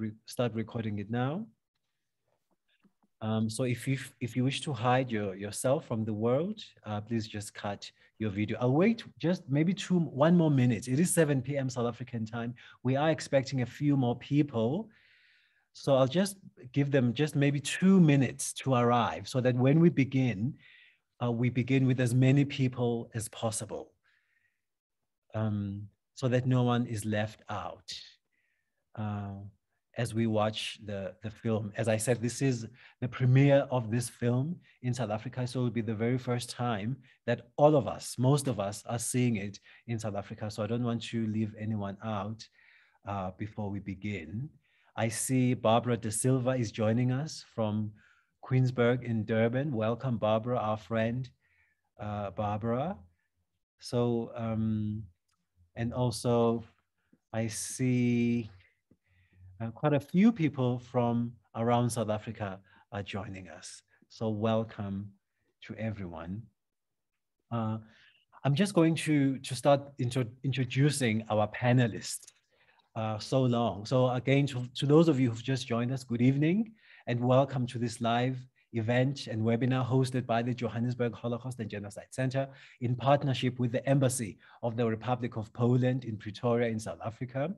re start recording it now. Um, so if you if you wish to hide your yourself from the world, uh, please just cut your video. I'll wait just maybe two one more minute. It is 7 p.m. South African time. We are expecting a few more people. So I'll just give them just maybe two minutes to arrive so that when we begin, uh, we begin with as many people as possible um, so that no one is left out. Uh, as we watch the, the film. As I said, this is the premiere of this film in South Africa. So it will be the very first time that all of us, most of us, are seeing it in South Africa. So I don't want to leave anyone out uh, before we begin. I see Barbara De Silva is joining us from Queensburgh in Durban. Welcome, Barbara, our friend, uh, Barbara. So, um, and also I see uh, quite a few people from around South Africa are joining us. So welcome to everyone. Uh, I'm just going to, to start intro, introducing our panelists uh, so long. So again, to, to those of you who've just joined us, good evening and welcome to this live event and webinar hosted by the Johannesburg Holocaust and Genocide Center in partnership with the Embassy of the Republic of Poland in Pretoria in South Africa.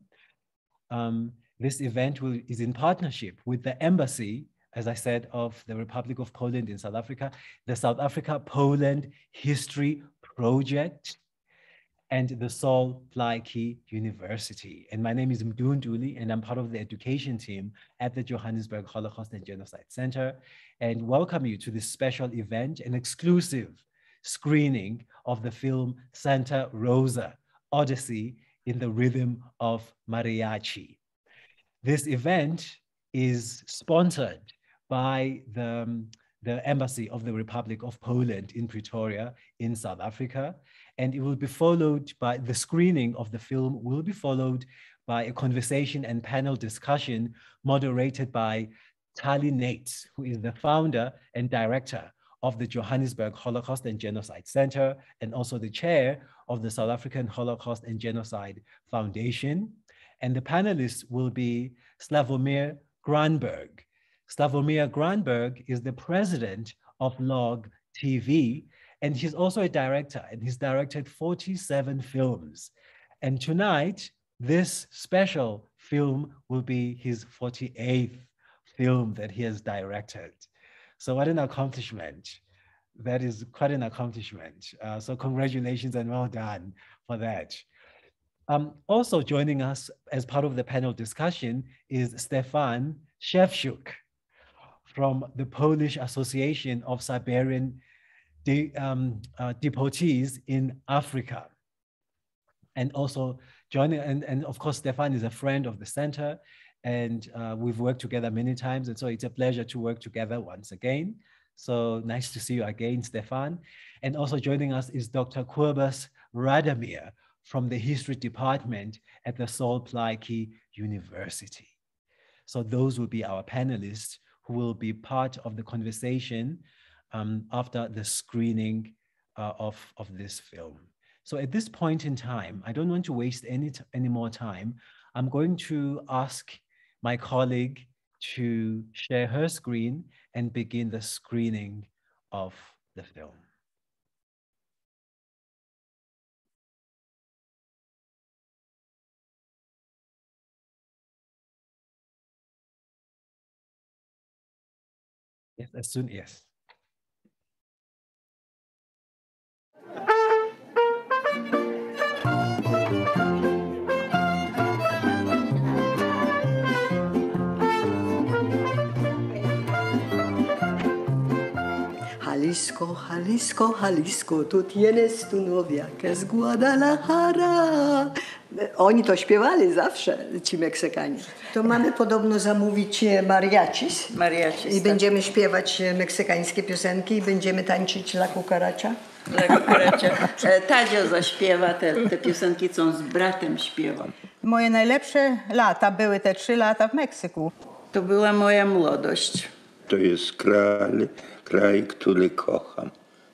Um, this event will, is in partnership with the embassy, as I said, of the Republic of Poland in South Africa, the South Africa Poland History Project, and the Sol Plaatje University. And my name is Mdun Duli, and I'm part of the education team at the Johannesburg Holocaust and Genocide Center, and welcome you to this special event, an exclusive screening of the film Santa Rosa, Odyssey in the Rhythm of Mariachi. This event is sponsored by the, um, the Embassy of the Republic of Poland in Pretoria in South Africa. And it will be followed by the screening of the film will be followed by a conversation and panel discussion moderated by Tali Nates, who is the founder and director of the Johannesburg Holocaust and Genocide Center and also the chair of the South African Holocaust and Genocide Foundation. And the panelists will be Slawomir Grunberg. Slawomir Grunberg is the president of Log TV, and he's also a director, and he's directed 47 films. And tonight, this special film will be his 48th film that he has directed. So what an accomplishment. That is quite an accomplishment. Uh, so congratulations and well done for that. Um, also joining us as part of the panel discussion is Stefan Szewczuk from the Polish Association of Siberian de, um, uh, Deportees in Africa. And also joining, and, and of course, Stefan is a friend of the center and uh, we've worked together many times. And so it's a pleasure to work together once again. So nice to see you again, Stefan. And also joining us is Dr. Cobus Rademeyer, from the history department at the Sol Plaatje University. So those will be our panelists who will be part of the conversation um, after the screening uh, of, of this film. So at this point in time, I don't want to waste any, any more time. I'm going to ask my colleague to share her screen and begin the screening of the film. Yes, as soon yes. Jalisco, Jalisco, Jalisco, tú tienes tu novia, que es Guadalajara. Oni to śpiewali zawsze, ci Meksykanie. To mamy podobno zamówić e, mariachis. Mariachis, I tak. będziemy śpiewać e, meksykańskie piosenki i będziemy tańczyć La Cucaracha. Dla Kukuracza. E, Tadzio zaśpiewa te, te piosenki, co on z bratem śpiewał. Moje najlepsze lata były te trzy lata w Meksyku. To była moja młodość. To jest kraj, kraj, który kocham.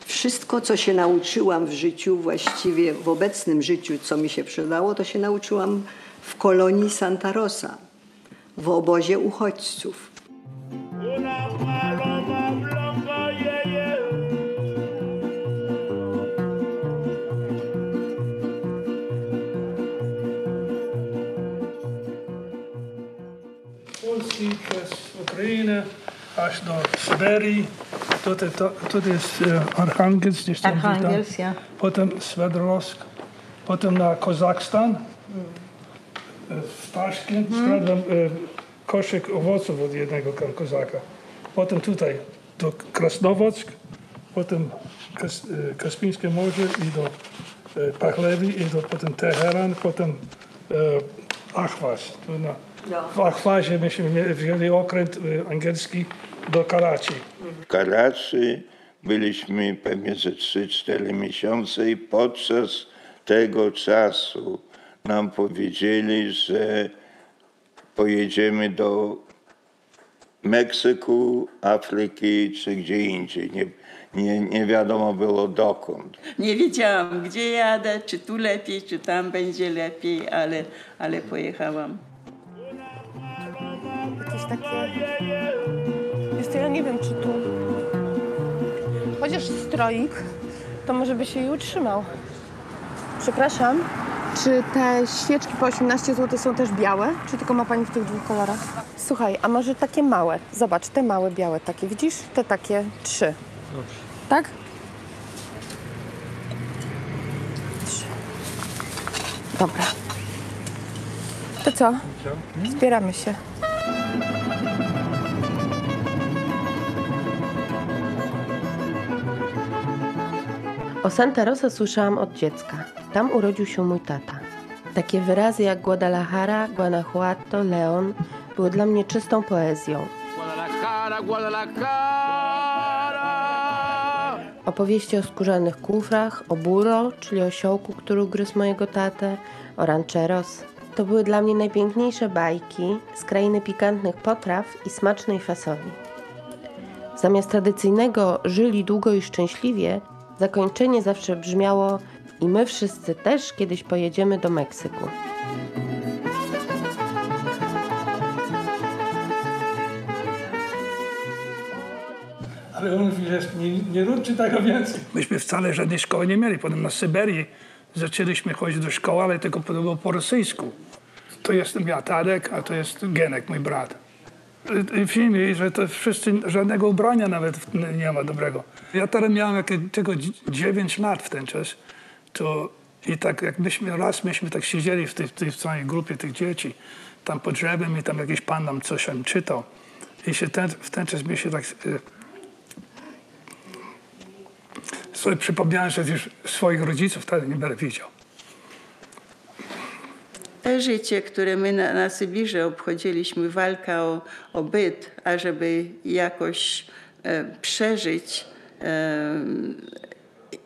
Wszystko, co się nauczyłam w życiu, właściwie w obecnym życiu, co mi się przydało, to się nauczyłam w kolonii Santa Rosa. w obozie uchodźców. Polski przez Ukrainę aż do Syberii. Tutaj, to, tutaj jest e, Archangels, gdzieś tam, ja. Potem Swerdlovsk, potem na Kazachstan. E, W Taszkent skradłem e, koszyk owoców od jednego ko- kozaka. Potem tutaj do Krasnowock, potem Kas, e, Kaspińskie Morze i do Pachlewi i do potem Teheran, potem Achwas. Tu na, W Achwasie myśmy wzięli okręt angielski do Karachi. W Karachi byliśmy pewnie ze 3-4 miesiące i podczas tego czasu nam powiedzieli, że pojedziemy do Meksyku, Afryki czy gdzie indziej. Nie, nie, nie wiadomo było dokąd. Nie wiedziałam, gdzie jadę, czy tu lepiej, czy tam będzie lepiej, ale, ale pojechałam. Jakieś takie... Wiesz co, ja nie wiem, czy tu... Chociaż stroik, to może by się i utrzymał. Przepraszam, czy te świeczki po 18 zł są też białe, czy tylko ma Pani w tych dwóch kolorach? Słuchaj, a może takie małe? Zobacz, te małe białe takie, widzisz? Te takie trzy. Tak? Trzy. Dobra. To co? Zbieramy się. O Santa Rosa słyszałam od dziecka. Tam urodził się mój tata. Takie wyrazy jak Guadalajara, Guanajuato, Leon były dla mnie czystą poezją. Guadalajara, Guadalajara. Opowieści o skórzanych kufrach, o burro, czyli osiołku, który ugryzł mojego tatę, o rancheros. To były dla mnie najpiękniejsze bajki z krainy pikantnych potraw i smacznej fasoli. Zamiast tradycyjnego żyli długo i szczęśliwie, zakończenie zawsze brzmiało i my wszyscy też kiedyś pojedziemy do Meksyku. Ale on mówi, że nie, nie róbcie tego więcej. Myśmy wcale żadnej szkoły nie mieli. Potem na Syberii zaczęliśmy chodzić do szkoły, ale tylko było po rosyjsku. To jestem ja, Tadek, a to jest Genek, mój brat. I w filmie, że to wszyscy, żadnego ubrania nawet nie ma dobrego. Ja teraz miałem jakieś, tylko 9 lat w ten czas. To i tak jak myśmy raz myśmy tak siedzieli w tej, tej całej grupie tych dzieci, tam pod drzewem i tam jakiś pan nam coś tam czytał. I się ten, w ten czas mi się tak e, sobie przypomniałem, że już swoich rodziców wtedy nie będę widział. To życie, które my na, na Sybirze obchodziliśmy, walka o, o byt, ażeby jakoś e, przeżyć, e,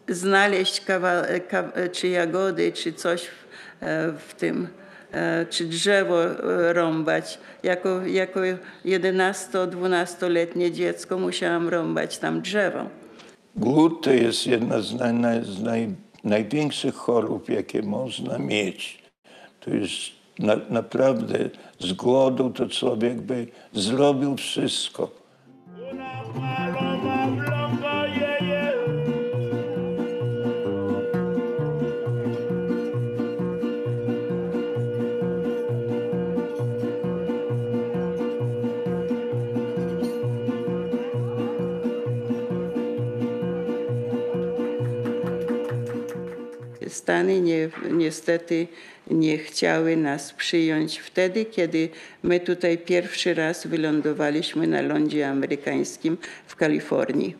znaleźć kawa, ka, czy jagody, czy coś w, e, w tym, e, czy drzewo e, rąbać. Jako, jako 11-12-letnie dziecko musiałam rąbać tam drzewo. Głód to jest jedna z, naj, naj, naj, największych chorób, jakie można mieć. To jest na, naprawdę z głodu to człowiek by zrobił wszystko. Stany nie, niestety nie chciały nas przyjąć wtedy, kiedy my tutaj pierwszy raz wylądowaliśmy na lądzie amerykańskim w Kalifornii.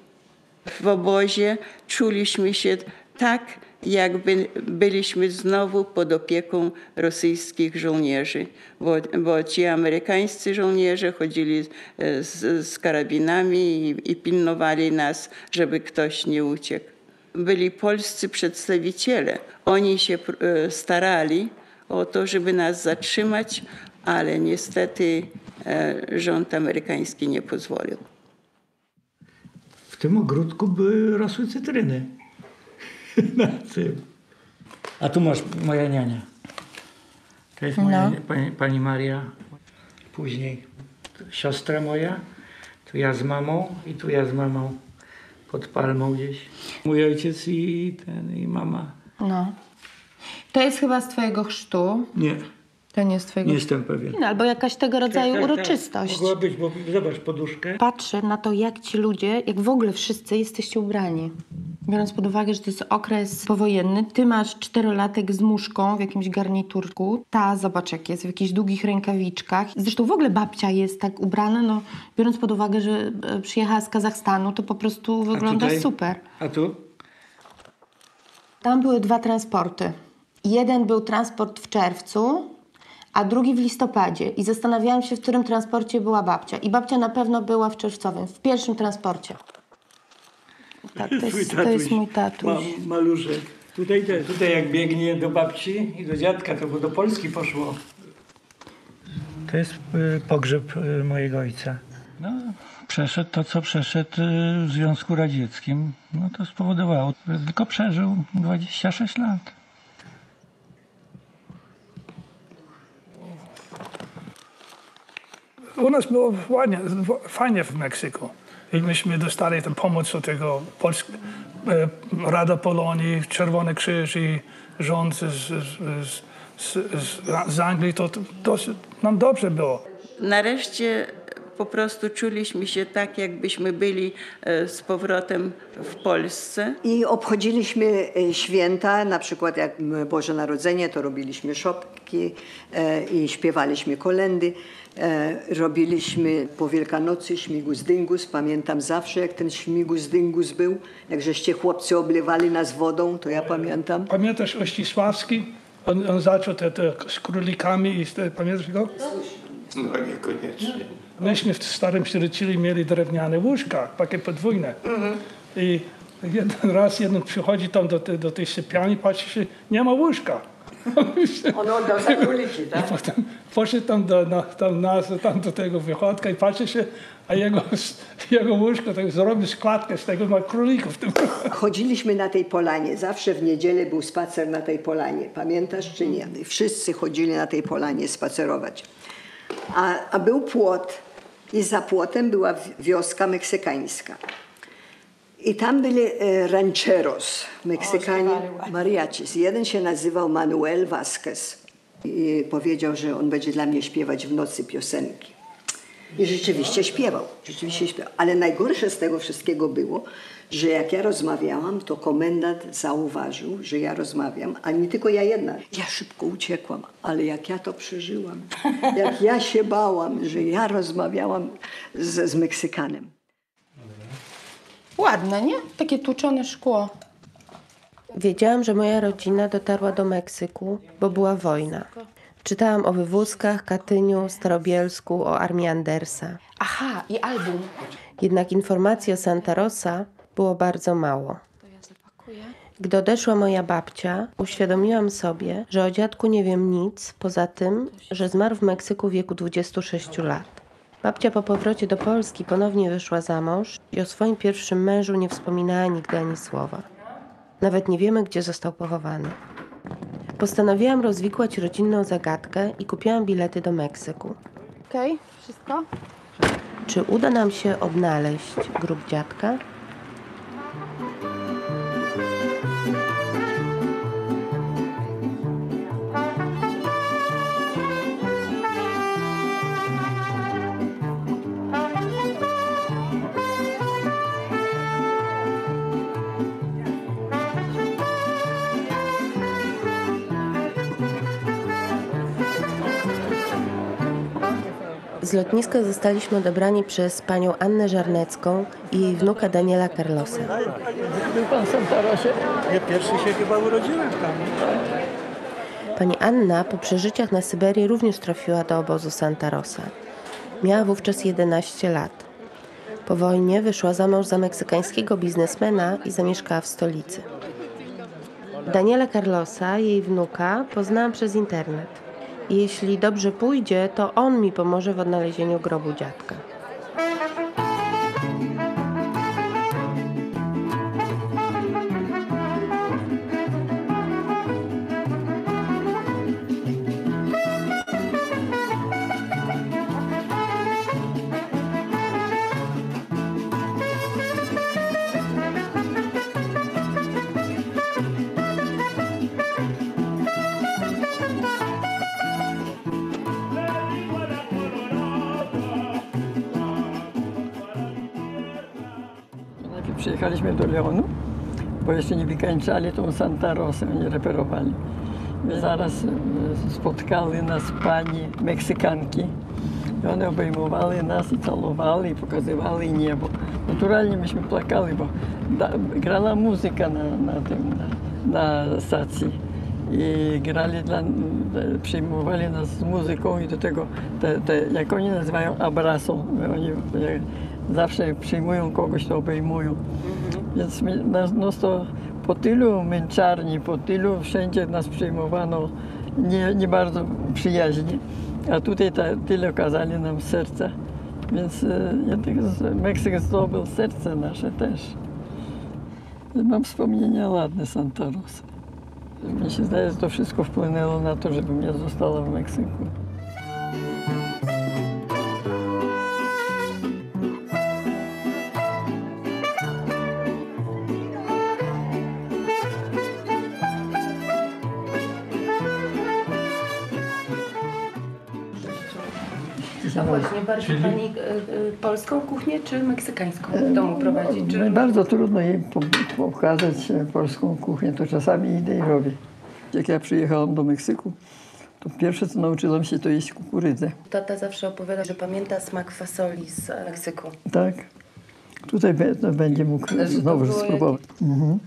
W obozie czuliśmy się tak, jakby byliśmy znowu pod opieką rosyjskich żołnierzy, bo, bo ci amerykańscy żołnierze chodzili z, z karabinami i, i pilnowali nas, żeby ktoś nie uciekł byli polscy przedstawiciele. Oni się e, starali o to, żeby nas zatrzymać, ale niestety e, rząd amerykański nie pozwolił. W tym ogródku były rosły cytryny. Na tym. A tu masz moja niania. To jest moja, No. pani, pani Maria. później siostra moja, tu ja z mamą i tu ja z mamą pod palmą gdzieś. Mój ojciec i ten, i mama. No. To jest chyba z twojego chrztu. Nie, To nie jest twojego nie jestem pewien. No, albo jakaś tego rodzaju Tak, tak, tak. uroczystość. Mogła być, bo zobacz poduszkę. Patrzę na to, jak ci ludzie, jak w ogóle wszyscy jesteście ubrani. Biorąc pod uwagę, że to jest okres powojenny, ty masz czterolatek z muszką w jakimś garniturku, ta zobacz jak jest, w jakichś długich rękawiczkach. Zresztą w ogóle babcia jest tak ubrana, no biorąc pod uwagę, że e, przyjechała z Kazachstanu, to po prostu wygląda tutaj? super. A tu? Tam były dwa transporty. Jeden był transport w czerwcu, a drugi w listopadzie. I zastanawiałam się, w którym transporcie była babcia. I babcia na pewno była w czerwcowym, w pierwszym transporcie. Tak, to jest, to jest mój tatuś. Ma, maluszek. Tutaj też. Tutaj jak biegnie do babci i do dziadka, to bo do Polski poszło. To jest y, pogrzeb y, mojego ojca. No, przeszedł to, co przeszedł y, w Związku Radzieckim. No to spowodowało, że tylko przeżył 26 lat. U nas było ładnie, fajnie w Meksyku. I myśmy dostali tę pomoc od tego Polsk, e, Rada Polonii, Czerwony Krzyż i rząd z, z, z, z, Anglii. To, to dosyć nam dobrze było. Nareszcie po prostu czuliśmy się tak, jakbyśmy byli e, z powrotem w Polsce. I obchodziliśmy e, święta, na przykład jak Boże Narodzenie, to robiliśmy szopki e, i śpiewaliśmy kolendy. Robiliśmy po Wielkanocy śmigus dyngus. Pamiętam zawsze, jak ten śmigus dyngus był. Jak żeście chłopcy oblewali nas wodą, to ja pamiętam. Pamiętasz Ościsławski? On, on zaczął te, te z królikami i te, pamiętasz go? No niekoniecznie. Myśmy w Starym Śrycili mieli drewniane łóżka, takie podwójne. I jeden raz jeden przychodzi tam do, te- do tej sypialni, patrzy się, nie ma łóżka. On oddał za króliki, tak? Potem poszedł tam do, na, tam, na, tam do tego wychodka i patrzy się, a jego, jego łóżko tak zrobił składkę z tego, ma królików w tym. Chodziliśmy na tej polanie. Zawsze w niedzielę był spacer na tej polanie. Pamiętasz czy nie? Wszyscy chodzili na tej polanie spacerować. A, a był płot i za płotem była wi- wioska meksykańska. I tam byli e, rancheros, Meksykanie, mariachis. Jeden się nazywał Manuel Vasquez i powiedział, że on będzie dla mnie śpiewać w nocy piosenki. I rzeczywiście śpiewał, rzeczywiście śpiewał. Ale najgorsze z tego wszystkiego było, że jak ja rozmawiałam, to komendant zauważył, że ja rozmawiam, a nie tylko ja jedna. Ja szybko uciekłam, ale jak ja to przeżyłam, jak ja się bałam, że ja rozmawiałam z, z Meksykanem. Ładne, nie? Takie tłuczone szkło. Wiedziałam, że moja rodzina dotarła do Meksyku, bo była wojna. Czytałam o wywózkach, Katyniu, Starobielsku, o armii Andersa. Aha, i album. Jednak informacji o Santa Rosa było bardzo mało. Gdy odeszła moja babcia, uświadomiłam sobie, że o dziadku nie wiem nic, poza tym, że zmarł w Meksyku w wieku 26 lat. Babcia po powrocie do Polski ponownie wyszła za mąż i o swoim pierwszym mężu nie wspominała nigdy ani słowa. Nawet nie wiemy, gdzie został pochowany. Postanowiłam rozwikłać rodzinną zagadkę i kupiłam bilety do Meksyku. Okej, wszystko? Czy uda nam się odnaleźć grób dziadka? Z lotniska zostaliśmy odebrani przez panią Annę Żarnecką i jej wnuka Daniela Carlosa. Był pan w Santarosie? Ja pierwszy się chyba urodziłem tam. Pani Anna po przeżyciach na Syberii również trafiła do obozu Santa Rosa. Miała wówczas 11 lat. Po wojnie wyszła za mąż za meksykańskiego biznesmena i zamieszkała w stolicy. Daniela Carlosa, jej wnuka, poznałam przez internet. Jeśli dobrze pójdzie, to on mi pomoże w odnalezieniu grobu dziadka. Przyjechaliśmy do Leonu, bo jeszcze nie wykańczali tą Santa Rosę, nie reperowali. I zaraz e, spotkały nas pani Meksykanki. I one obejmowały nas i całowały i pokazywały niebo. Naturalnie myśmy płakali, bo da, grała muzyka na, na tym, na, na stacji. I grali dla, przyjmowali nas z muzyką i do tego, te, te, jak oni nazywają, abraso. Oni jak, zawsze przyjmują kogoś, to obejmują. Więc nas, nas to po tylu męczarni, po tylu wszędzie nas przyjmowano nie, nie bardzo przyjaźnie. A tutaj ta, tyle okazali nam serca. Więc e, ja z- Meksyk zdobył serce nasze też. Mam wspomnienia ładne Santa Rosa. Mi się zdaje, że to wszystko wpłynęło na to, żebym ja została w Meksyku. No właśnie, bardziej pani e, e, polską kuchnię czy meksykańską w domu prowadzi? Czy... Bardzo trudno jej po, pokazać e, polską kuchnię, to czasami idę i robię. Jak ja przyjechałam do Meksyku, to pierwsze co nauczyłam się to jeść kukurydzę. Tata zawsze opowiada, że pamięta smak fasoli z Meksyku. Tak? Tutaj będzie mógł znowu spróbować. Mhm.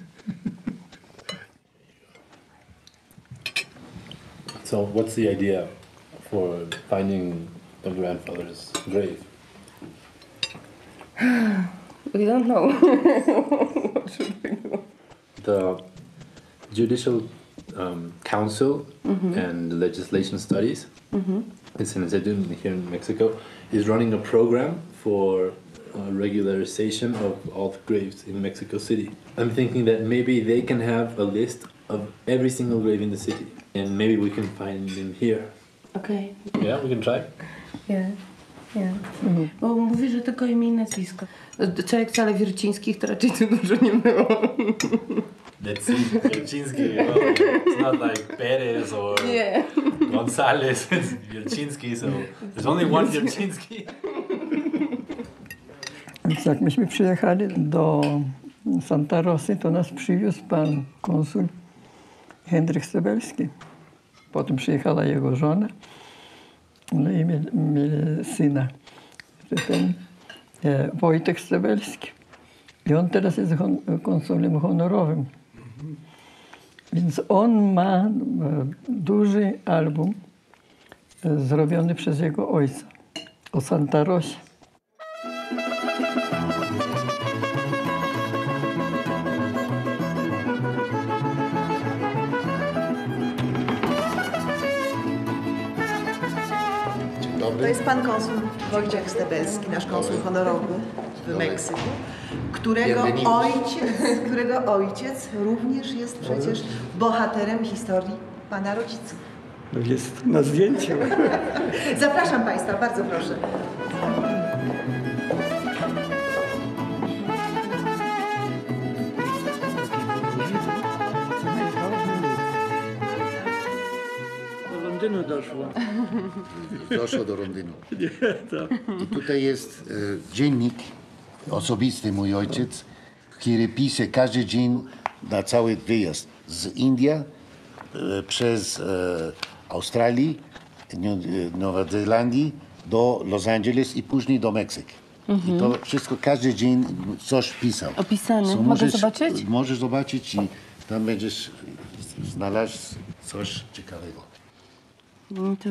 So, what's the idea for finding the grandfather's grave? We don't know. The Judicial um, Council Mhm. and Legislation Studies, Mhm. it's an institute here in Mexico, is running a program for uh, regularization of all the graves in Mexico City. I'm thinking that maybe they can have a list of every single grave in the city, and maybe we can find them here. Okay. Yeah, we can try. Nie, nie. Bo mówi, że tylko imię i nazwisko. Człowiek wcale Wiercińskich to raczej tu dużo nie było. Let's see, Wiercinski, well, it's not like Perez or Yeah. Gonzalez, it's Wiercinski, so there's only one Wiercinski. Więc jak myśmy przyjechali do Santa Rosy, to nas przywiózł pan konsul Henryk Stebelski. Potem przyjechała jego żona, no i mieli, mieli syna, ten e, Wojtek Stebelski. I on teraz jest hon, konsulem honorowym. Więc on ma e, duży album e, zrobiony przez jego ojca o Santa Rosie. Pan konsul Wojciech Stebelski, nasz konsul honorowy w Meksyku, którego ojciec, którego ojciec również jest przecież bohaterem historii pana rodziców. No jest na zdjęciu. Zapraszam państwa, bardzo proszę. Doszło. Doszło do Londynu. Nie, to. I tutaj jest e, dziennik osobisty mój ojciec, który pisze każdy dzień na cały wyjazd z Indii e, przez e, Australii, e, Nowa Zelandii do Los Angeles i później do Meksyku. I to wszystko każdy dzień coś pisał. Opisany. So Mogę możesz- zobaczyć? Możesz zobaczyć i tam będziesz znaleźć coś ciekawego. To-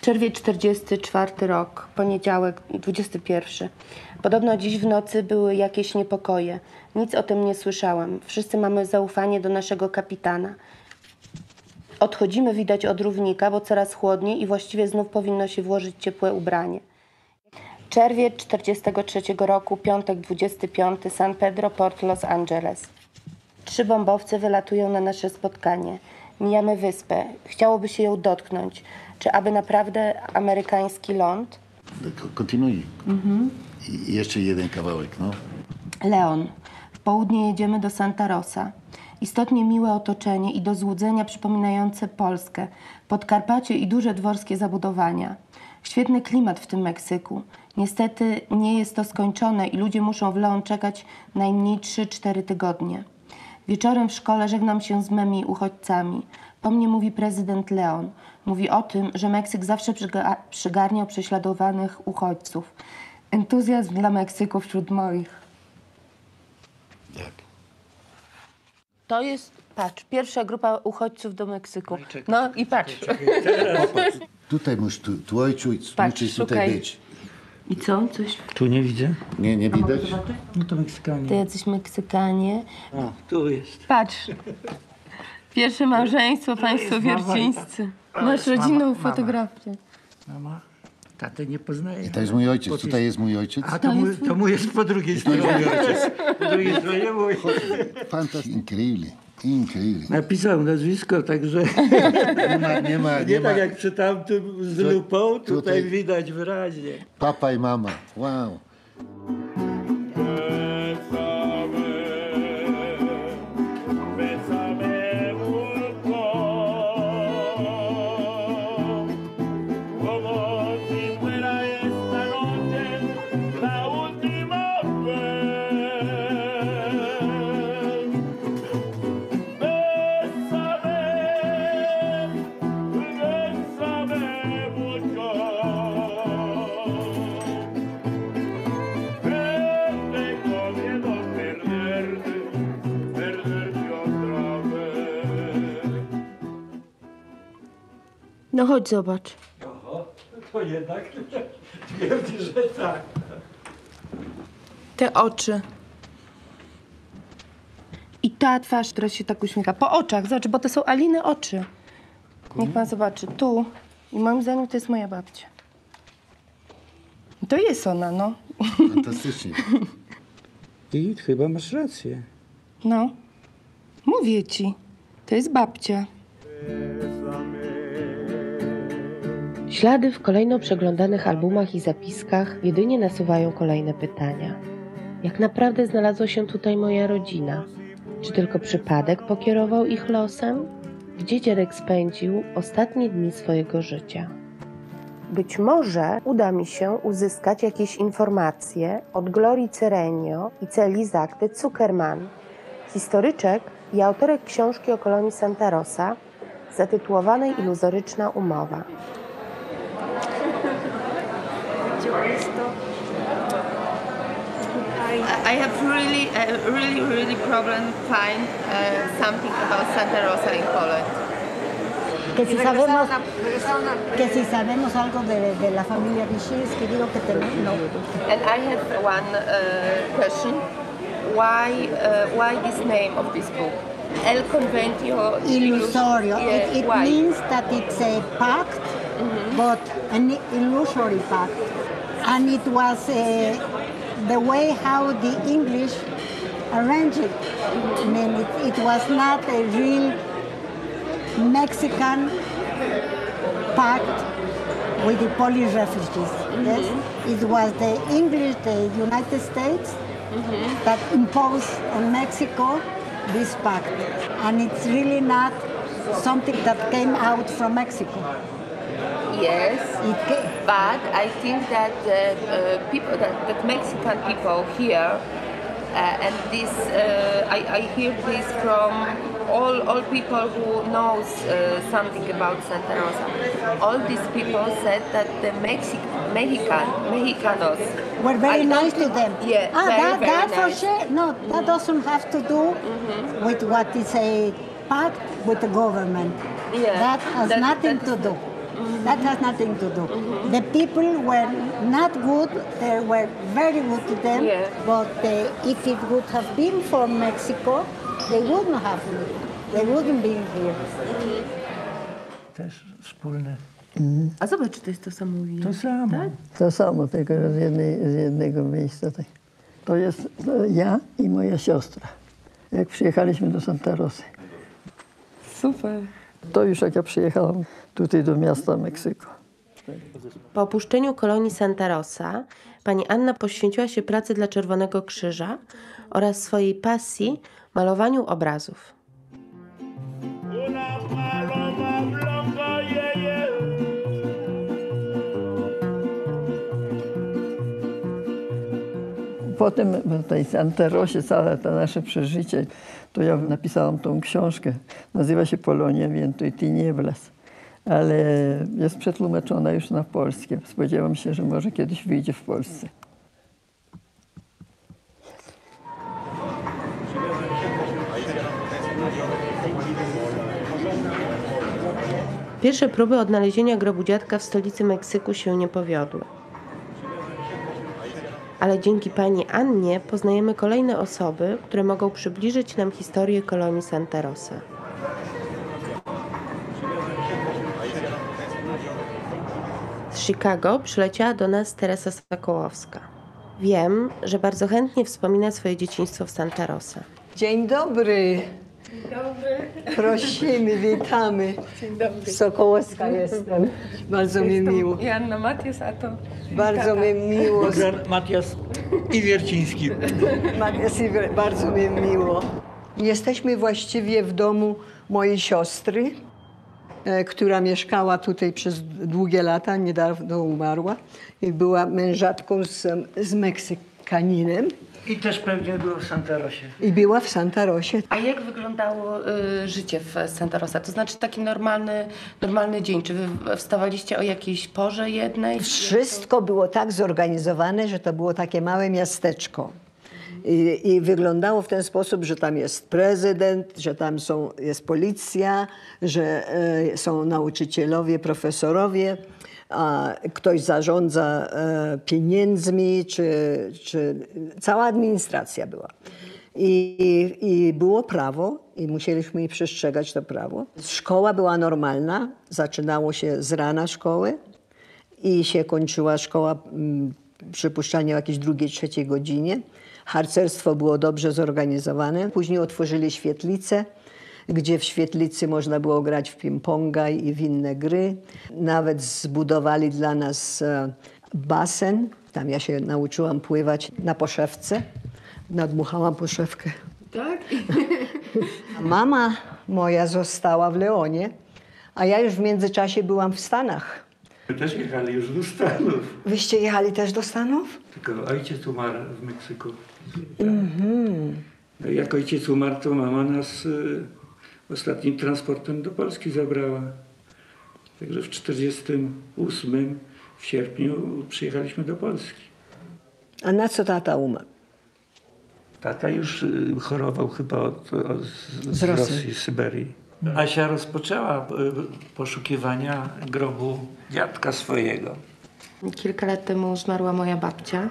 Czerwiec 44 rok, poniedziałek 21. Podobno dziś w nocy były jakieś niepokoje. Nic o tym nie słyszałam. Wszyscy mamy zaufanie do naszego kapitana. Odchodzimy widać od równika, bo coraz chłodniej i właściwie znów powinno się włożyć ciepłe ubranie. Czerwiec 43 roku, piątek 25, San Pedro, Port Los Angeles. Trzy bombowce wylatują na nasze spotkanie. Mijamy wyspę. Chciałoby się ją dotknąć. Czy aby naprawdę amerykański ląd? Ko- Kontynuuj. I jeszcze jeden kawałek, no. Leon. W południe jedziemy do Santa Rosa. Istotnie miłe otoczenie i do złudzenia przypominające Polskę. Podkarpacie i duże dworskie zabudowania. Świetny klimat w tym Meksyku. Niestety nie jest to skończone i ludzie muszą w Leon czekać najmniej 3-4 tygodnie. Wieczorem w szkole żegnam się z mymi uchodźcami. Po mnie mówi prezydent Leon. Mówi o tym, że Meksyk zawsze przyga- przygarniał prześladowanych uchodźców. Entuzjazm dla Meksyku wśród moich. Jak? To jest, patrz, pierwsza grupa uchodźców do Meksyku. No i patrz. Popatrz, tutaj musi, tu, tu ojciec Patrz, musi tutaj szukaj. być. I co? Coś? Tu nie widzę. Nie, nie widać? No to To Meksykanie. jacyś Meksykanie. O, tu jest. Patrz. Pierwsze małżeństwo, państwo wiercińscy. To Masz rodzinną fotografię. Mama, tatę nie poznaję. I to jest mój ojciec, tutaj jest mój ojciec. A to, mój, to mój jest po drugiej stronie. Po drugiej stronie mój. Fantastycznie, increíble, Napisał nazwisko, także Nie ma, nie ma, nie, nie ma. tak jak przy tamtym z lupą, tutaj, tutaj- widać wyraźnie. Papa i mama, wow. No chodź zobacz. Oho, to jednak twierdzi, że tak. Te oczy. I ta twarz, która się tak uśmiecha. Po oczach, zobacz, bo to są Aliny oczy. Niech pan zobaczy. Tu. I moim zdaniem to jest moja babcia. To jest ona, no. Fantastycznie. I chyba masz rację. No. Mówię ci. To jest babcia. Ślady w kolejno przeglądanych albumach i zapiskach jedynie nasuwają kolejne pytania. Jak naprawdę znalazła się tutaj moja rodzina? Czy tylko przypadek pokierował ich losem? Gdzie dziadek spędził ostatnie dni swojego życia? Być może uda mi się uzyskać jakieś informacje od Glorii Cyrenio i Celizakty Zuckerman, historyczek i autorek książki o kolonii Santa Rosa zatytułowanej Iluzoryczna umowa. I have really, uh, really, really problem find uh, something about Santa Rosa in Poland. Que si sabemos, que si sabemos algo de, de la familia Wyszynski, digo que tenemos, no. And I have one uh, question. Why, uh, why this name of this book? El Convenio Ilusorio. Yeah, it it means that it's a pact, but an illusory pact. And it was uh, the way how the English arranged it. I mean, it, it was not a real Mexican pact with the Polish refugees. Yes, it was the English, the United States, that imposed on Mexico this pact, and it's really not something that came out from Mexico. Yes, but I think that uh, uh, people, that, that Mexican people here, uh, and this, uh, I, I hear this from all, all people who knows uh, something about Santa Rosa. All these people said that the Mexic, Mexican, Mexicanos We're very I nice to them. Yeah, ah, very, that, very that for sure. No, that doesn't have to do with what is a pact with the government. Yeah, That has that- nothing to do. That has nothing to do. The people were not good. They were very good to them. But uh, if it would have been for Mexico, they wouldn't have. They wouldn't be here. Też wspólne. A zobacz, czy to jest to samo. To samo. Tak? To samo, tylko z, jednej, z jednego miejsca. tak. To jest e, ja i moja siostra. Jak przyjechaliśmy do Santa Rosy. Super. To już jak ja przyjechałam tutaj do miasta Meksyku. Po opuszczeniu kolonii Santa Rosa, pani Anna poświęciła się pracy dla Czerwonego Krzyża oraz swojej pasji malowaniu obrazów. Potem w tej Santerosie całe to nasze przeżycie, to ja napisałam tą książkę. Nazywa się Polonia Viento i Tinieblas. Ale jest przetłumaczona już na polskie. Spodziewam się, że może kiedyś wyjdzie w Polsce. Pierwsze próby odnalezienia grobu dziadka w stolicy Meksyku się nie powiodły. Ale dzięki pani Annie poznajemy kolejne osoby, które mogą przybliżyć nam historię kolonii Santa Rosa. Z Chicago przyleciała do nas Teresa Sokołowska. Wiem, że bardzo chętnie wspomina swoje dzieciństwo w Santa Rosa. Dzień dobry. Dobry. Prosimy, witamy. Dzień dobry. Sokołowska jestem. Bardzo mi miło. Joanna Matias, a to Bardzo tata. mi miło. Matias i Wierciński. Matias i Bardzo mi miło. Jesteśmy właściwie w domu mojej siostry, która mieszkała tutaj przez długie lata, niedawno umarła. I była mężatką z, z Meksykaninem. I też pewnie był w Santarosie. I była w Santa Rosie. A jak wyglądało y, życie w Santa Rosa? To znaczy taki normalny, normalny dzień. Czy wy wstawaliście o jakiejś porze jednej? Wszystko było tak zorganizowane, że to było takie małe miasteczko. I, I wyglądało w ten sposób, że tam jest prezydent, że tam są, jest policja, że e, są nauczycielowie, profesorowie, a ktoś zarządza e, pieniędzmi, czy, czy cała administracja była. I, I było prawo, i musieliśmy przestrzegać to prawo. Szkoła była normalna, zaczynało się z rana szkoły i się kończyła szkoła mm, przypuszczalnie o jakiejś drugiej, trzeciej godzinie. Harcerstwo było dobrze zorganizowane. Później otworzyli świetlicę, gdzie w świetlicy można było grać w ping-ponga i w inne gry. Nawet zbudowali dla nas e, basen. Tam ja się nauczyłam pływać na poszewce. Nadmuchałam poszewkę. Tak? A Mama moja została w Leonie, a ja już w międzyczasie byłam w Stanach. My też jechali już do Stanów. Wyście jechali też do Stanów? Tylko ojciec umarł w Meksyku. Mhm. Jak ojciec umarł, to mama nas y, ostatnim transportem do Polski zabrała. Także w 48 w sierpniu przyjechaliśmy do Polski. A na co tata umarł? Tata już y, chorował chyba od, od, z, Z z Rosji. Rosji, z Syberii. Asia rozpoczęła y, poszukiwania grobu dziadka swojego. Kilka lat temu zmarła moja babcia,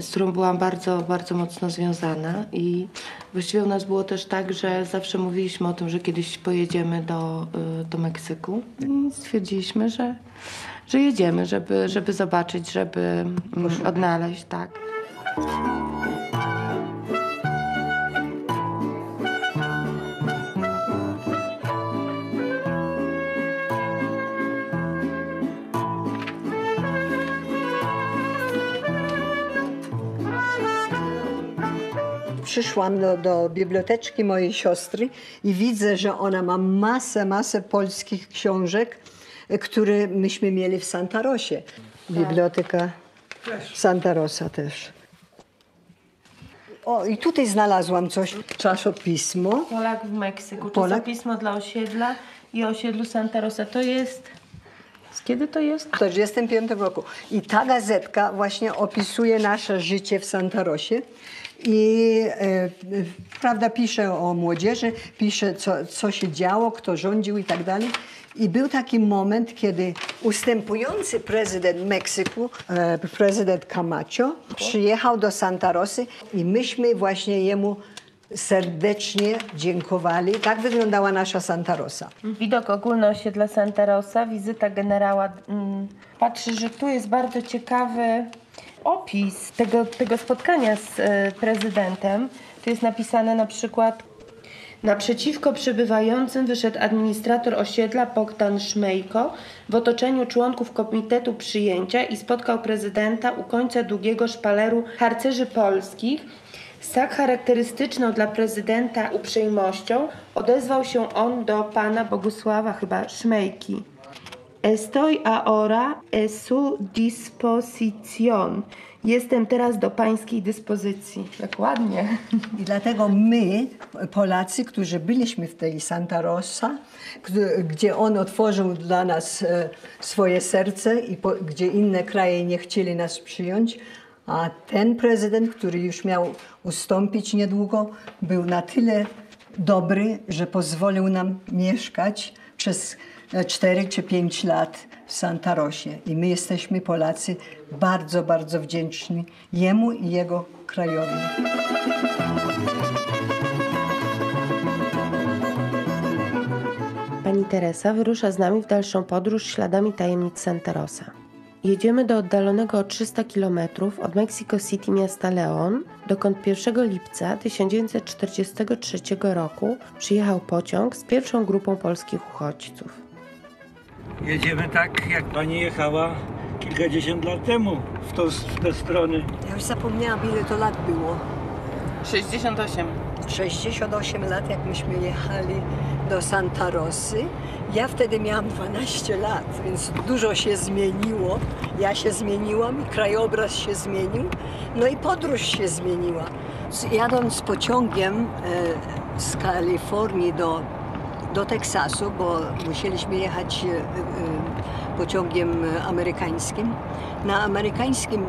z którą byłam bardzo, bardzo mocno związana i właściwie u nas było też tak, że zawsze mówiliśmy o tym, że kiedyś pojedziemy do, y, do Meksyku i stwierdziliśmy, że, że jedziemy, żeby, żeby zobaczyć, żeby mm, odnaleźć, tak. Przyszłam do, do biblioteczki mojej siostry i widzę, że ona ma masę, masę polskich książek, e, które myśmy mieli w Santa Rosie. Biblioteka Santa Rosa też. O, i tutaj znalazłam coś, czasopismo. Polak w Meksyku, Polak? czasopismo dla osiedla i osiedlu Santa Rosa. To jest... Z kiedy to jest? W 1945 roku. I ta gazetka właśnie opisuje nasze życie w Santa Rosie. I e, prawda, pisze o młodzieży, pisze co, co się działo, kto rządził i tak dalej. I był taki moment, kiedy ustępujący prezydent Meksyku, e, prezydent Camacho, przyjechał do Santa Rosy i myśmy właśnie jemu serdecznie dziękowali. Tak wyglądała nasza Santa Rosa. Widok ogólny osiedla Santa Rosa, wizyta generała. Mm, patrzę, że tu jest bardzo ciekawy opis tego, tego spotkania z e, prezydentem. Tu jest napisane na przykład Naprzeciwko przybywającym wyszedł administrator osiedla Bogdan Szmejko w otoczeniu członków komitetu przyjęcia i spotkał prezydenta u końca długiego szpaleru harcerzy polskich. Z tak charakterystyczną dla prezydenta uprzejmością odezwał się on do pana Bogusława chyba Szmejki. Estoy ahora a su disposición. Jestem teraz do pańskiej dyspozycji. Dokładnie. I dlatego my, Polacy, którzy byliśmy w tej Santa Rosa, gdzie on otworzył dla nas e, swoje serce i po, gdzie inne kraje nie chcieli nas przyjąć, a ten prezydent, który już miał ustąpić niedługo, był na tyle dobry, że pozwolił nam mieszkać przez 4 czy 5 lat w Santa Rosie. I my jesteśmy, Polacy, bardzo, bardzo wdzięczni jemu i jego krajowi. Pani Teresa wyrusza z nami w dalszą podróż śladami tajemnic Santa Rosa. Jedziemy do oddalonego o 300 km od Mexico City miasta Leon, dokąd 1 lipca 1943 roku przyjechał pociąg z pierwszą grupą polskich uchodźców. Jedziemy tak, jak pani jechała kilkadziesiąt lat temu w, to, w tę stronę. Ja już zapomniałam, ile to lat było. 68. 68 lat, jak myśmy jechali do Santa Rosy. Ja wtedy miałam 12 lat, więc dużo się zmieniło. Ja się zmieniłam i krajobraz się zmienił, no i podróż się zmieniła. Z- Jadąc pociągiem e, z Kalifornii do, do Teksasu, bo musieliśmy jechać e, e, pociągiem amerykańskim. Na amerykańskim,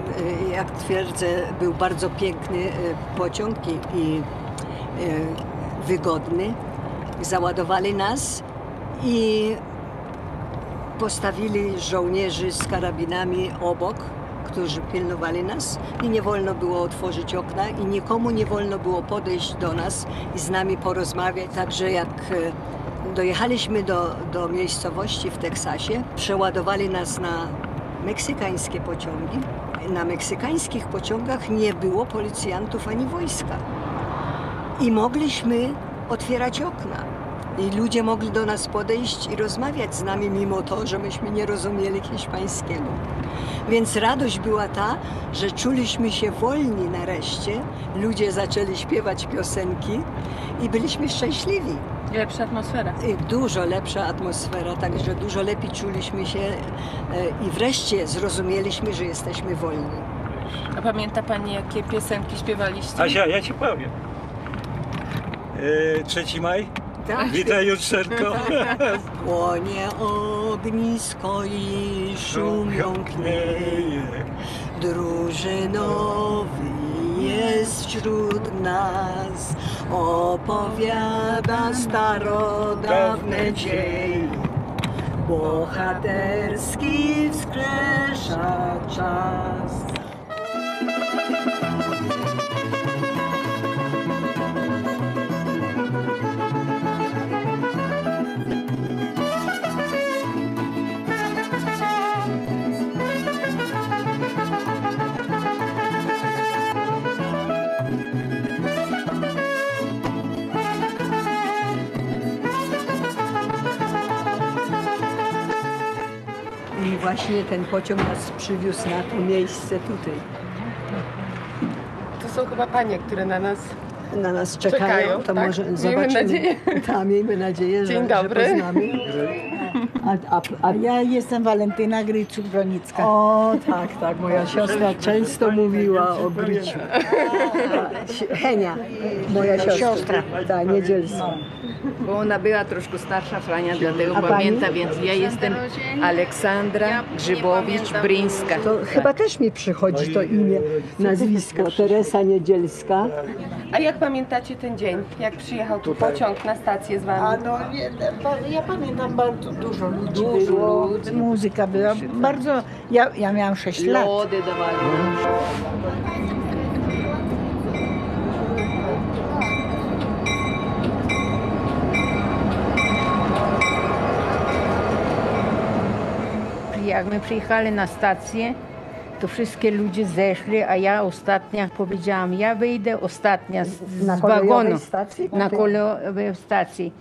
e, jak twierdzę, był bardzo piękny pociąg i, i wygodny. Załadowali nas i postawili żołnierzy z karabinami obok, którzy pilnowali nas i nie wolno było otworzyć okna i nikomu nie wolno było podejść do nas i z nami porozmawiać. Także jak dojechaliśmy do, do miejscowości w Teksasie, przeładowali nas na meksykańskie pociągi. Na meksykańskich pociągach nie było policjantów ani wojska i mogliśmy otwierać okna. I ludzie mogli do nas podejść i rozmawiać z nami, mimo to, że myśmy nie rozumieli hiszpańskiego. Więc radość była ta, że czuliśmy się wolni nareszcie. Ludzie zaczęli śpiewać piosenki i byliśmy szczęśliwi. Lepsza atmosfera. I Dużo lepsza atmosfera, także dużo lepiej czuliśmy się e, i wreszcie zrozumieliśmy, że jesteśmy wolni. A pamięta pani, jakie piosenki śpiewaliście? Asia, ja ci powiem. Yy, 3 maj? Tak. Witaj jutrzenko. Płonie ognisko i szumią knieje. Drużynowy jest wśród nas, opowiada starodawne dzieje. Bohaterski wskrzesza czas. Właśnie ten pociąg nas przywiózł na to miejsce tutaj. To są chyba panie, które na nas Na nas czekają, Czekają, to tak? może Miejmy zobaczymy. nadzieję. Tak, miejmy nadzieję, że, Dzień że dobry. poznamy. A, a, a Ja jestem Walentyna Gryciuk-Bronicka. O, tak, tak. Moja siostra często mówiła o Gryciu. Henia, moja siostra. Siostra. Tak, niedzielska. Bo ona była troszkę starsza Frania, dlatego A pani? pamięta, więc ja jestem Aleksandra Grzybowicz-Bryńska. To chyba też mi przychodzi to imię, nazwisko. Teresa Niedzielska. A jak pamiętacie ten dzień, jak przyjechał tu pociąg na stację z wami? A no nie, ba- ja pamiętam bardzo dużo ludzi Dużo było, ludzi. muzyka była bardzo, ja, ja miałam 6 lat. Lody dawali. Jak my przyjechali na stację, to wszystkie ludzie zeszli, a ja ostatnia powiedziałam, ja wyjdę ostatnia z, z Na wagonu. stacji? Na kolejowej stacji.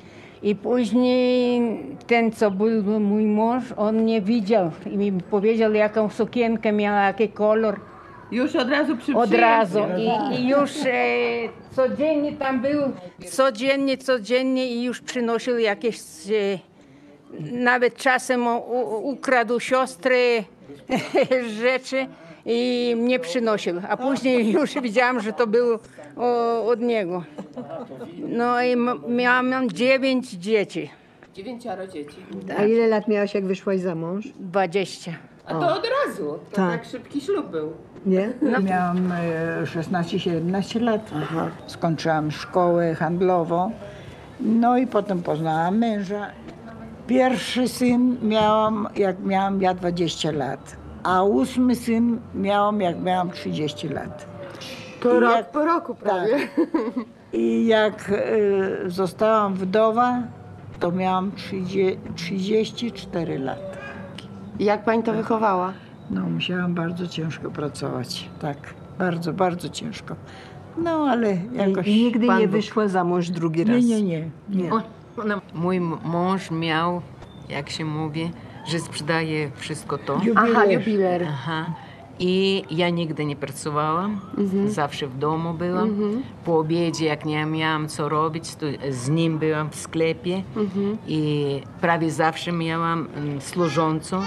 I później ten, co był mój mąż, on mnie widział i mi powiedział, jaką sukienkę miała, jaki kolor. Już od razu przy Od razu. I, i już e, codziennie tam był, codziennie, codziennie i już przynosił jakieś e, nawet czasem ukradł siostry rzeczy i mnie przynosił. A później już widziałam, że to było od niego. No i miałam dziewięć dzieci. Dziewięcioro dzieci. A ile lat miałaś, jak wyszłaś za mąż? 20. A to od razu. To Tak. tak szybki ślub był. Nie? Miałam e, 16-17 lat. Skończyłam szkołę handlową. No i potem poznałam męża. Pierwszy syn miałam, jak miałam ja 20 lat. A ósmy syn miałam, jak miałam 30 lat. To I rok jak- po roku prawie. I jak e, zostałam wdowa, to miałam 30, 34 lat. Jak pani to wychowała? No, musiałam bardzo ciężko pracować. Tak, bardzo, bardzo ciężko. No, ale jakoś... I nigdy nie Bóg- wyszła za mąż drugi Nie, raz? nie, nie. Nie. Mój mąż miał, jak się mówi, że sprzedaje wszystko to. Aha, jubiler. Aha. I ja nigdy nie pracowałam, zawsze w domu byłam. Po obiedzie, jak nie miałam co robić, to z nim byłam w sklepie i prawie zawsze miałam mm, służącą,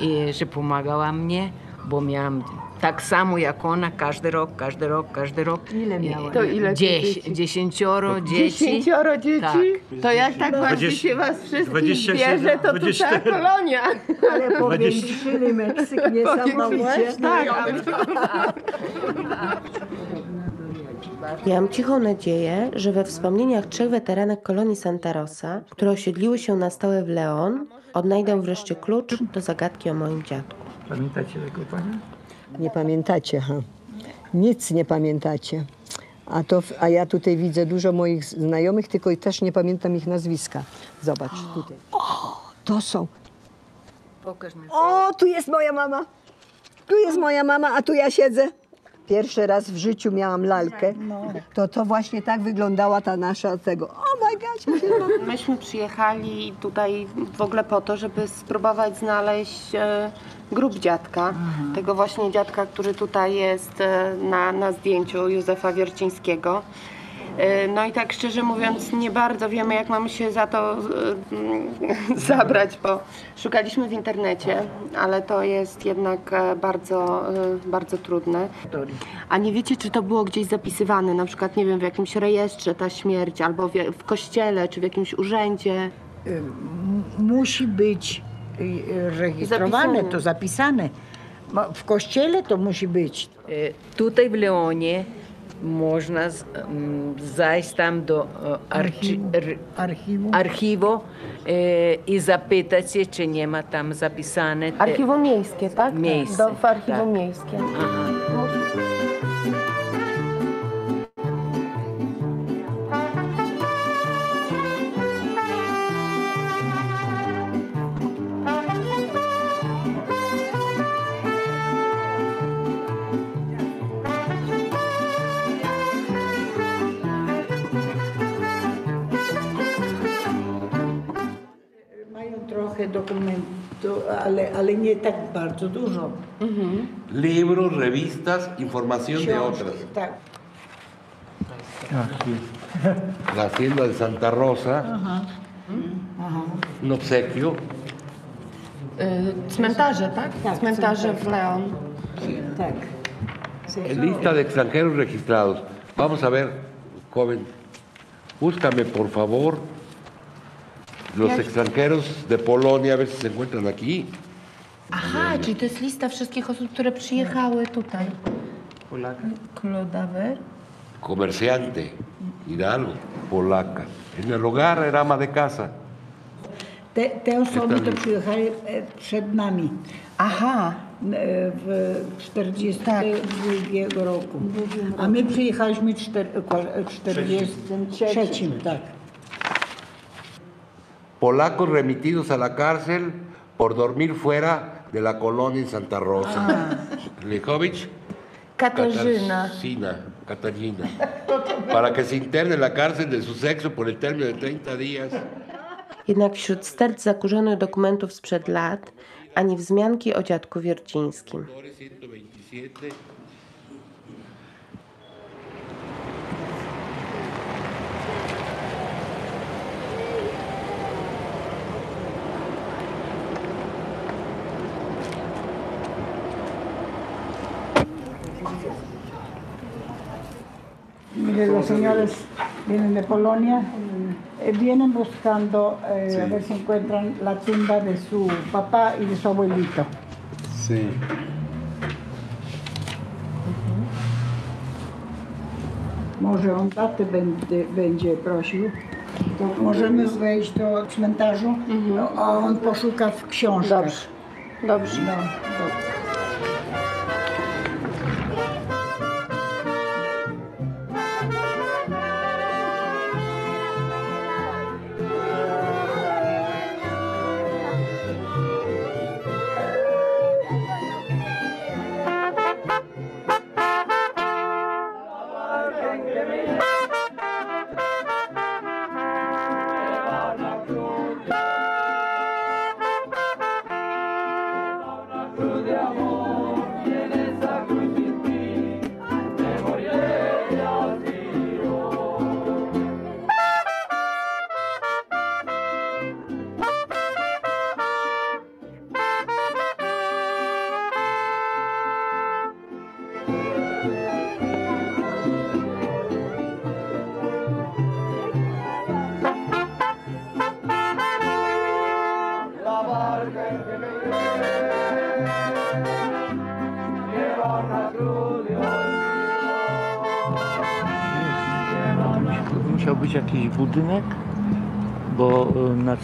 i że pomagała mnie, bo miałam tak samo jak ona każdy rok, każdy rok, każdy rok. Ile miała? To ile Dziesię- dzieci? Dziesięcioro dzieci. Dziesięcioro dzieci? Tak. To jak tak właśnie się was wszystkich dwadzieścia bierze, siedem, to tu dwadzieścia cała cztery. kolonia. Ale powiększyli Meksyk niesamowicie. Tak, Miałam cichą nadzieję, że we wspomnieniach trzech weteranek kolonii Santa Rosa, które osiedliły się na stałe w Leon, odnajdę wreszcie klucz do zagadki o moim dziadku. Pamiętacie tego pana? Nie pamiętacie, ha. Nic nie pamiętacie. A, to, a ja tutaj widzę dużo moich znajomych, tylko i też nie pamiętam ich nazwiska. Zobacz tutaj. O, to są. Pokaż mi. O, tu jest moja mama. Tu jest moja mama, a tu ja siedzę. Pierwszy raz w życiu miałam lalkę. To to właśnie tak wyglądała ta nasza tego. Oh my God. Myśmy przyjechali tutaj w ogóle po to, żeby spróbować znaleźć e, grób dziadka. Tego właśnie dziadka, który tutaj jest e, na, na zdjęciu Józefa Wiercińskiego. E, No i tak szczerze mówiąc, nie bardzo wiemy, jak mamy się za to e, zabrać, bo szukaliśmy w internecie, ale to jest jednak e, bardzo, bardzo trudne. A nie wiecie, czy to było gdzieś zapisywane, na przykład, nie wiem, w jakimś rejestrze ta śmierć, albo w, w kościele, czy w jakimś urzędzie? Musi być y, rejestrowane, Zapisane. to zapisane. W kościele to musi być. Tutaj w Leonie można z- m, zajść tam do e, archi, r- Archiwum. archiwu e, i zapytać się, czy nie ma tam zapisane. te- Archiwum miejskie, tak? Miejsce, Do, w archiwum tak. miejskim. Mają ale, ale nie tak bardzo dużo. Libros, revistas, información de otras. Tak. La hacienda de Santa Rosa, Aha. Aha. un obsequio. Y, Cmentarze, tak? Cmentarze w Leon. Tak. Lista de extranjeros registrados. Vamos a ver, joven, búscame por favor los extranjeros de Polonia, a ver si se encuentran aquí. Aha, czyli to jest lista wszystkich osób, które przyjechały tutaj. Klodawer. Comerciante, Hidalgo, polaca. En el hogar era ama de casa. Te, te osoby to przyjechały e, przed nami. Aha. E, W 42 roku. A my przyjechaliśmy w czter- ko- 43. Tak. Polacos remitidos a la cárcel por dormir fuera de la colonia en Santa Rosa. Lechovich. Katarzyna. Katarzyna. Katarzyna. Para que se interne en la cárcel de su sexo por el término de 30 días. Jednak wśród sterc zakurzonych dokumentów sprzed lat ani wzmianki o dziadku Wiercińskim. Mire, los señores vienen de Polonia, eh, vienen buscando eh, a ver si encuentran la tumba de su papá y de su abuelito. Sí. Może on tatę będzie, będzie prosił. To możemy wejść do cmentarzu, a on poszuka w książkach. Dobrze. Dobrze. No, dobrze. Musiał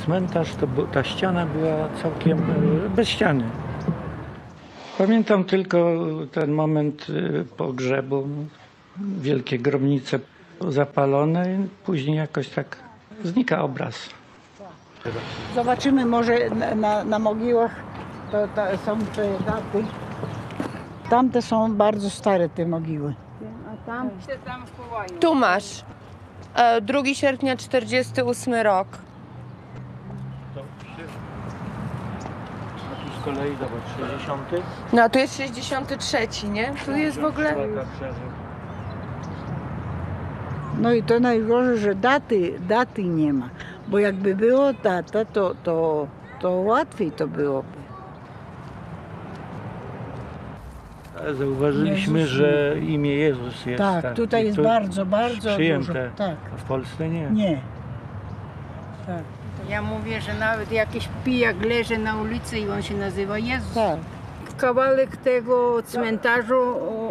cmentarz to ta ściana była całkiem y, bez ściany. Pamiętam tylko ten moment y, pogrzebu, wielkie grobnice zapalone i później jakoś tak znika obraz. Zobaczymy może na, na, na mogiłach, to, to są te daty. Tamte są bardzo stare te mogiły. A tam? Tu masz. E, 2 sierpnia 48 rok. Kolei zobacz, 60. No a tu jest 63, nie? Tu jest w ogóle... No i to najgorzej, że daty, daty nie ma. Bo jakby było data, to, to, to łatwiej to byłoby. Zauważyliśmy, Jezus. że imię Jezus jest. Tak, tutaj i jest to bardzo, bardzo przyjęte. dużo. Tak. A w Polsce nie. Nie. Tak. Ja mówię, że nawet jakiś pijak leży na ulicy i on się nazywa Jezus. Tak. Kawałek tego cmentarzu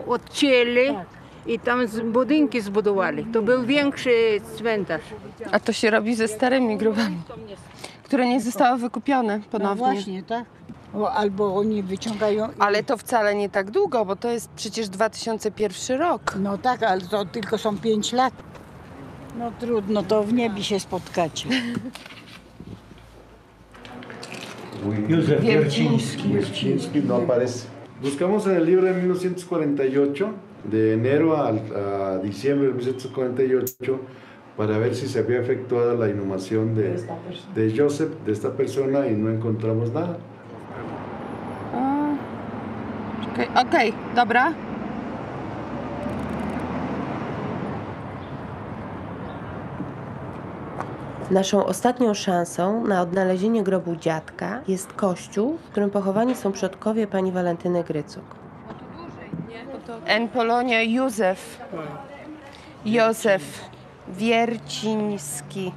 odcięli i tam z, budynki zbudowali. To był większy cmentarz. A to się robi ze starymi grobami, które nie zostały wykupione No ponownie. właśnie, tak. O, albo oni wyciągają... Ale to wcale nie tak długo, bo to jest przecież 2001 rok. No tak, ale to tylko są 5 lat. No trudno, to w niebie się spotkacie. Józef Wierciński. Wierciński no aparece. Buscamos en el libro de 1948, de enero al- a, diciembre de 1948, para ver si se había efectuado la inhumación de, de Joseph, de esta persona, y no encontramos nada. A, Czekaj, Okej, dobra. Naszą ostatnią szansą na odnalezienie grobu dziadka jest kościół, w którym pochowani są przodkowie pani Walentyny Grycuk. En Polonia Józef. Józef Wierciński.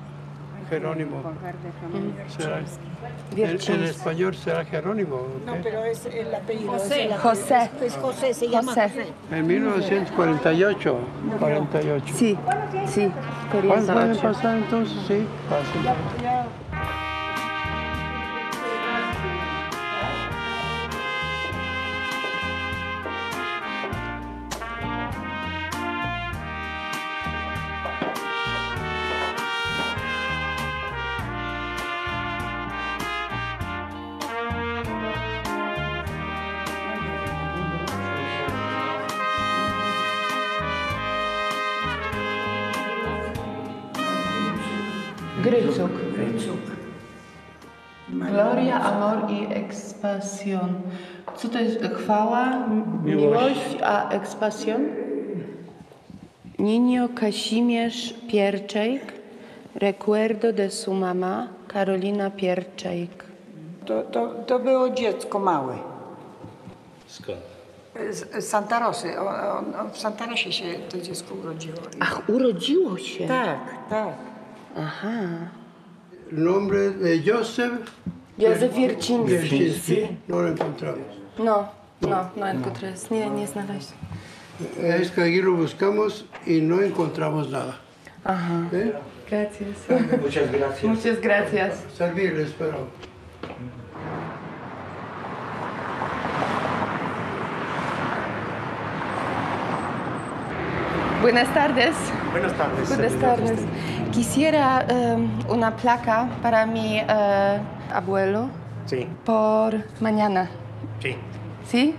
Jerónimo. Será- en, en Wierciński. español será Jerónimo. No, ¿ok? pero es el apellido. José. es el apellido. José. Es José, se llama José. José. En 1948. 48. Sí, sí. quería ¿Cuál puede saber. pasar entonces? Sí, fácil. To jest chwała, Miłość. miłość, a ekspasjon? Ninio Kazimierz Pierczejk, Recuerdo de su mama, Karolina Pierczejk. To, to, to było dziecko małe. Skąd? Z Santa Rosy. O, o, o, w Santa Rosie się to dziecko urodziło. Ach, urodziło się. Tak, tak. Aha. Nombre de Joseph Józef Wierciński. Wierciński no lo encontramos. No, no, no encontré. Nie, nie znaleźć. Es que aquí lo buscamos y no encontramos nada. Aha. ¿Eh? Gracias. Muchas gracias. Muchas gracias. Servirles, pero. Buenas tardes. Buenas tardes. Buenas tardes. Quisiera em, una placa para mi eh, abuelo Sí, por mañana. Sí. ¿Sí?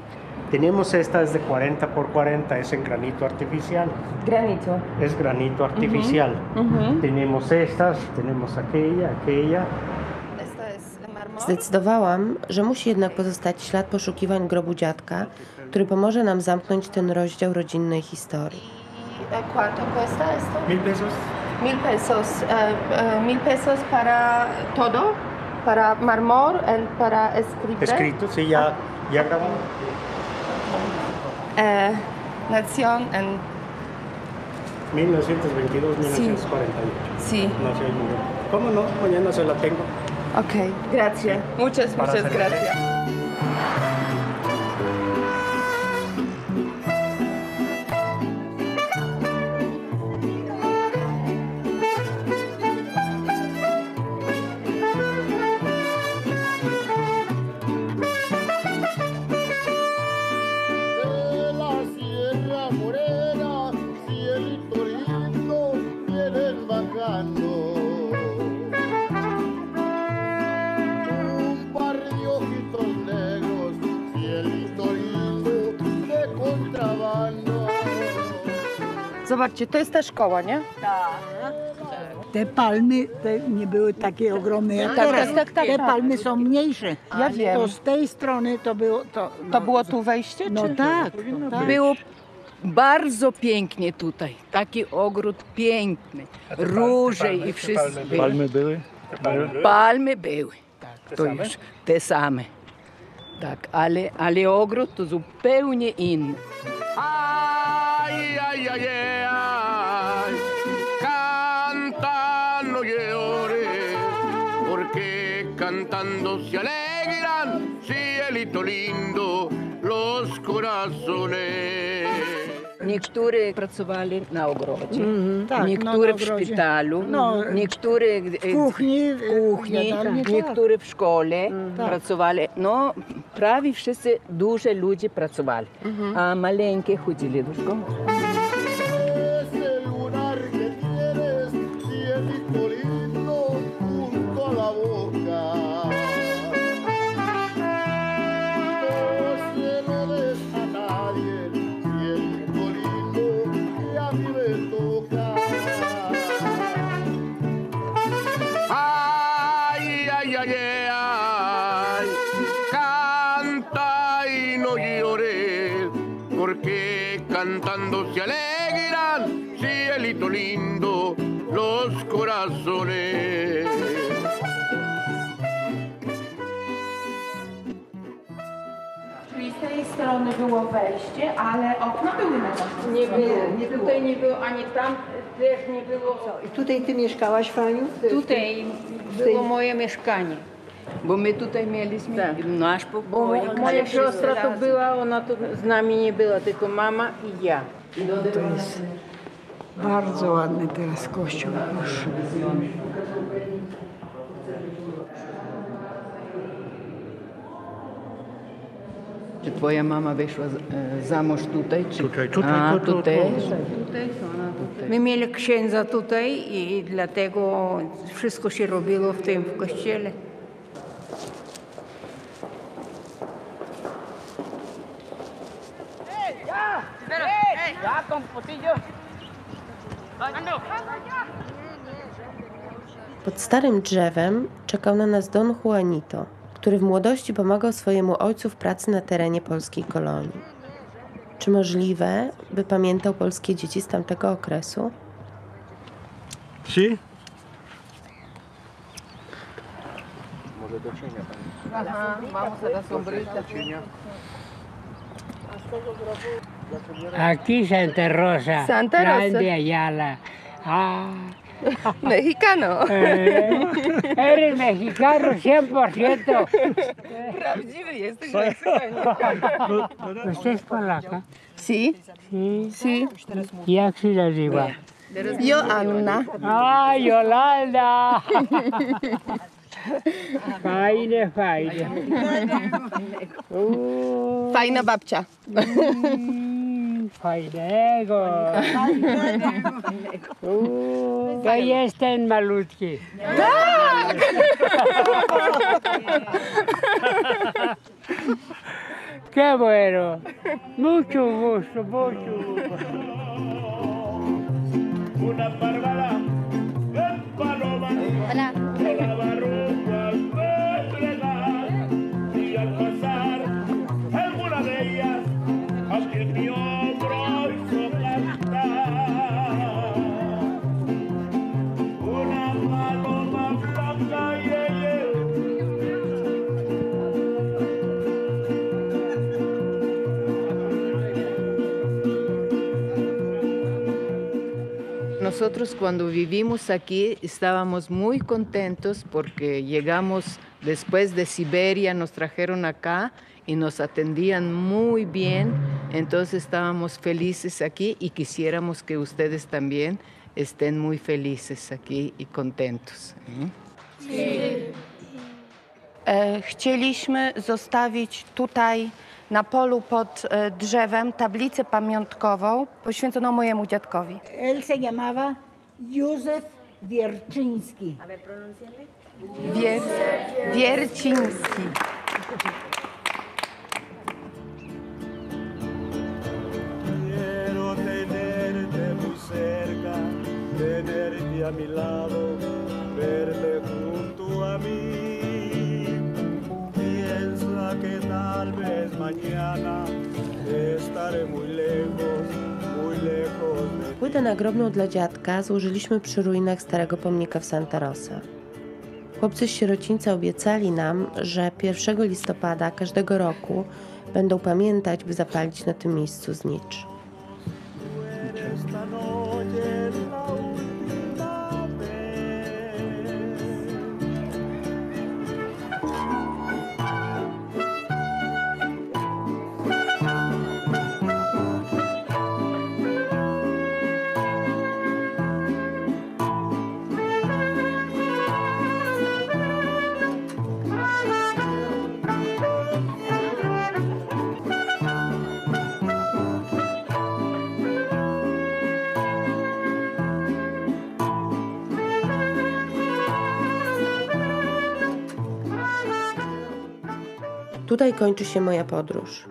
Tenemos esta es de 40 por 40, es en granito artificial. Granito. Es granito artificial. Mhm. Tenemos estas, tenemos aquella, aquella. Zdecydowałam, że musi jednak pozostać ślad poszukiwań grobu dziadka, który pomoże nam zamknąć ten rozdział rodzinnej historii. ¿Cuánto cuesta esto? Mil pesos. Mil pesos. eh, eh, mil pesos para todo. Para marmor para escribir. Escrito, sí, ya, ya grabado. Eh, nación en 1922, Sí. 1948. Sí. No ¿Cómo no? Mañana se la tengo. Ok, gracias. Muchas, Para muchas gracias. Zobaczcie, to jest ta szkoła, nie? Te palmy te nie były takie ogromne jak Tak, teraz. tak, tak, tak, Te tak. palmy są mniejsze. Ja wiem. To z tej strony to było... To, To było tu wejście? No czy? tak, tak. Było bardzo pięknie tutaj. Taki ogród piękny. Róże i wszystko. Palmy były? Palmy były. Tak, Te to same? już te same. Tak, ale, ale ogród to zupełnie inny. Ay, ay, ay, ay, cantando se alegran, cielito lindo, los corazones. Niektórzy pracowali na ogrodzie, Mhm, tak, no, niektórzy na w ogrodzie. szpitalu, No, niektórzy w kuchni, w kuchni jadalni, tak. niektórzy w szkole Tak. pracowali. No, prawie wszyscy duże ludzie pracowali, Mhm. a maleńkie chodzili do szkoły. Strony było wejście, ale okna były na. Nie było, nie było. Tutaj nie było, ani tam też nie było. I tutaj ty mieszkałaś, Franiu? Tutaj było moje mieszkanie. Bo my tutaj mieliśmy nasz pokój. Bo moja siostra to była, ona tu z nami nie była, tylko mama i ja. To jest bardzo ładny teraz kościół. Czy twoja mama wyszła z- e, za mąż tutaj? Czy... Tutaj, tutaj, A, tu, tu, tu. tutaj. Tutaj, to ona tutaj. My mieli księdza tutaj i dlatego wszystko się robiło w tym w kościele. Pod starym drzewem czekał na nas Don Juanito, który w młodości pomagał swojemu ojcu w pracy na terenie polskiej kolonii. Czy możliwe, by pamiętał polskie dzieci z tamtego okresu? Sí. Ajá, vamos a la sombrita. Aquí Santa Rosa. Santa Rosa. Plan de Ayala. Ah. Mexicano. Eh, eres mexicano 100%. Prawdziwy jesteś. ¿Usted es polaca? Sí. Sí. Sí. Jak się nazywa? Joanna. A, Jolanda! Fajne, fajne. Fajna babcia. mm, Fajnego. Uuu, To jest ten malutki. Tak! Qué bueno. Mucho gusto, mucho gusto. Una bárbara paloma Nosotros cuando vivimos aquí estábamos muy contentos porque llegamos después de Siberia, nos trajeron acá y nos atendían muy bien, entonces estábamos felices aquí y quisiéramos que ustedes también estén muy felices aquí y contentos. ¿eh? E, Chcieliśmy zostawić tutaj na polu pod e, drzewem tablicę pamiątkową poświęconą mojemu dziadkowi. Él se llamaba Józef Wierczyński. Wier... Wierciński. Tenerte a mi lado, verte junto a mí. Que tal vez mañana estaré muy lejos, Płytę nagrobną dla dziadka złożyliśmy przy ruinach starego pomnika w Santa Rosa. Chłopcy z sierocińca obiecali nam, że 1 listopada każdego roku będą pamiętać, by zapalić na tym miejscu znicz. Tutaj kończy się moja podróż.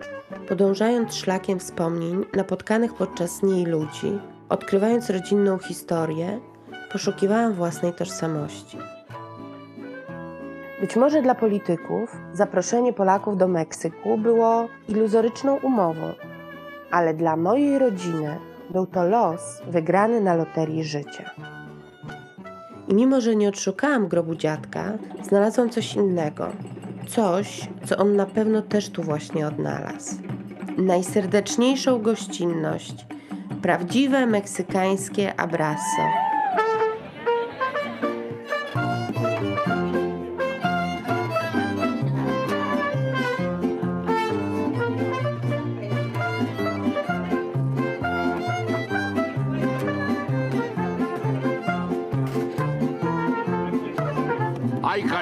Podążając szlakiem wspomnień napotkanych podczas niej ludzi, odkrywając rodzinną historię, poszukiwałam własnej tożsamości. Być może dla polityków zaproszenie Polaków do Meksyku było iluzoryczną umową, ale dla mojej rodziny był to los wygrany na loterii życia. I mimo, że nie odszukałam grobu dziadka, znalazłam coś innego. Coś, co on na pewno też tu właśnie odnalazł. Najserdeczniejszą gościnność. Prawdziwe meksykańskie abrazo.